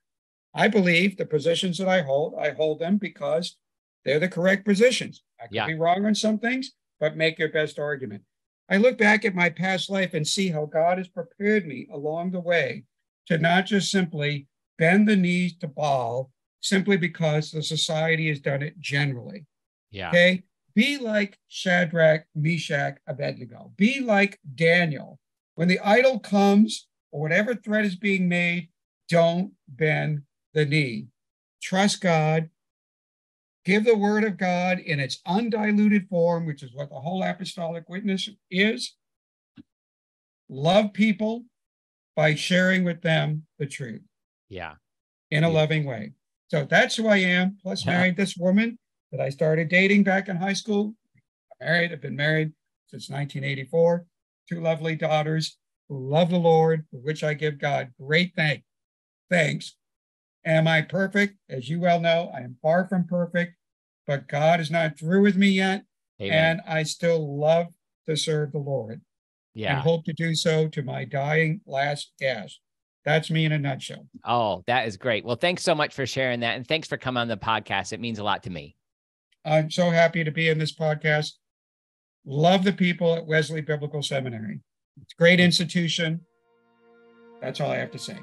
I believe the positions that I hold, I hold them because they're the correct positions. I could yeah. be wrong on some things, but make your best argument. I look back at my past life and see how God has prepared me along the way to not just simply bend the knees to Baal simply because the society has done it generally. Yeah. Okay. Be like Shadrach, Meshach, Abednego. Be like Daniel. When the idol comes or whatever threat is being made, don't bend the knee. Trust God. Give the word of God in its undiluted form, which is what the whole apostolic witness is. Love people by sharing with them the truth. Yeah. In a yeah. loving way. So that's who I am. Plus, married this woman that I started dating back in high school. I'm married. I've been married since 1984. Two lovely daughters who love the Lord, for which I give God great thank, thanks. Am I perfect? As you well know, I am far from perfect, but God is not through with me yet. Amen. And I still love to serve the Lord. Yeah. And hope to do so to my dying last gasp. That's me in a nutshell. Oh, that is great. Well, thanks so much for sharing that. And thanks for coming on the podcast. It means a lot to me. I'm so happy to be in this podcast. Love the people at Wesley Biblical Seminary. It's a great institution. That's all I have to say.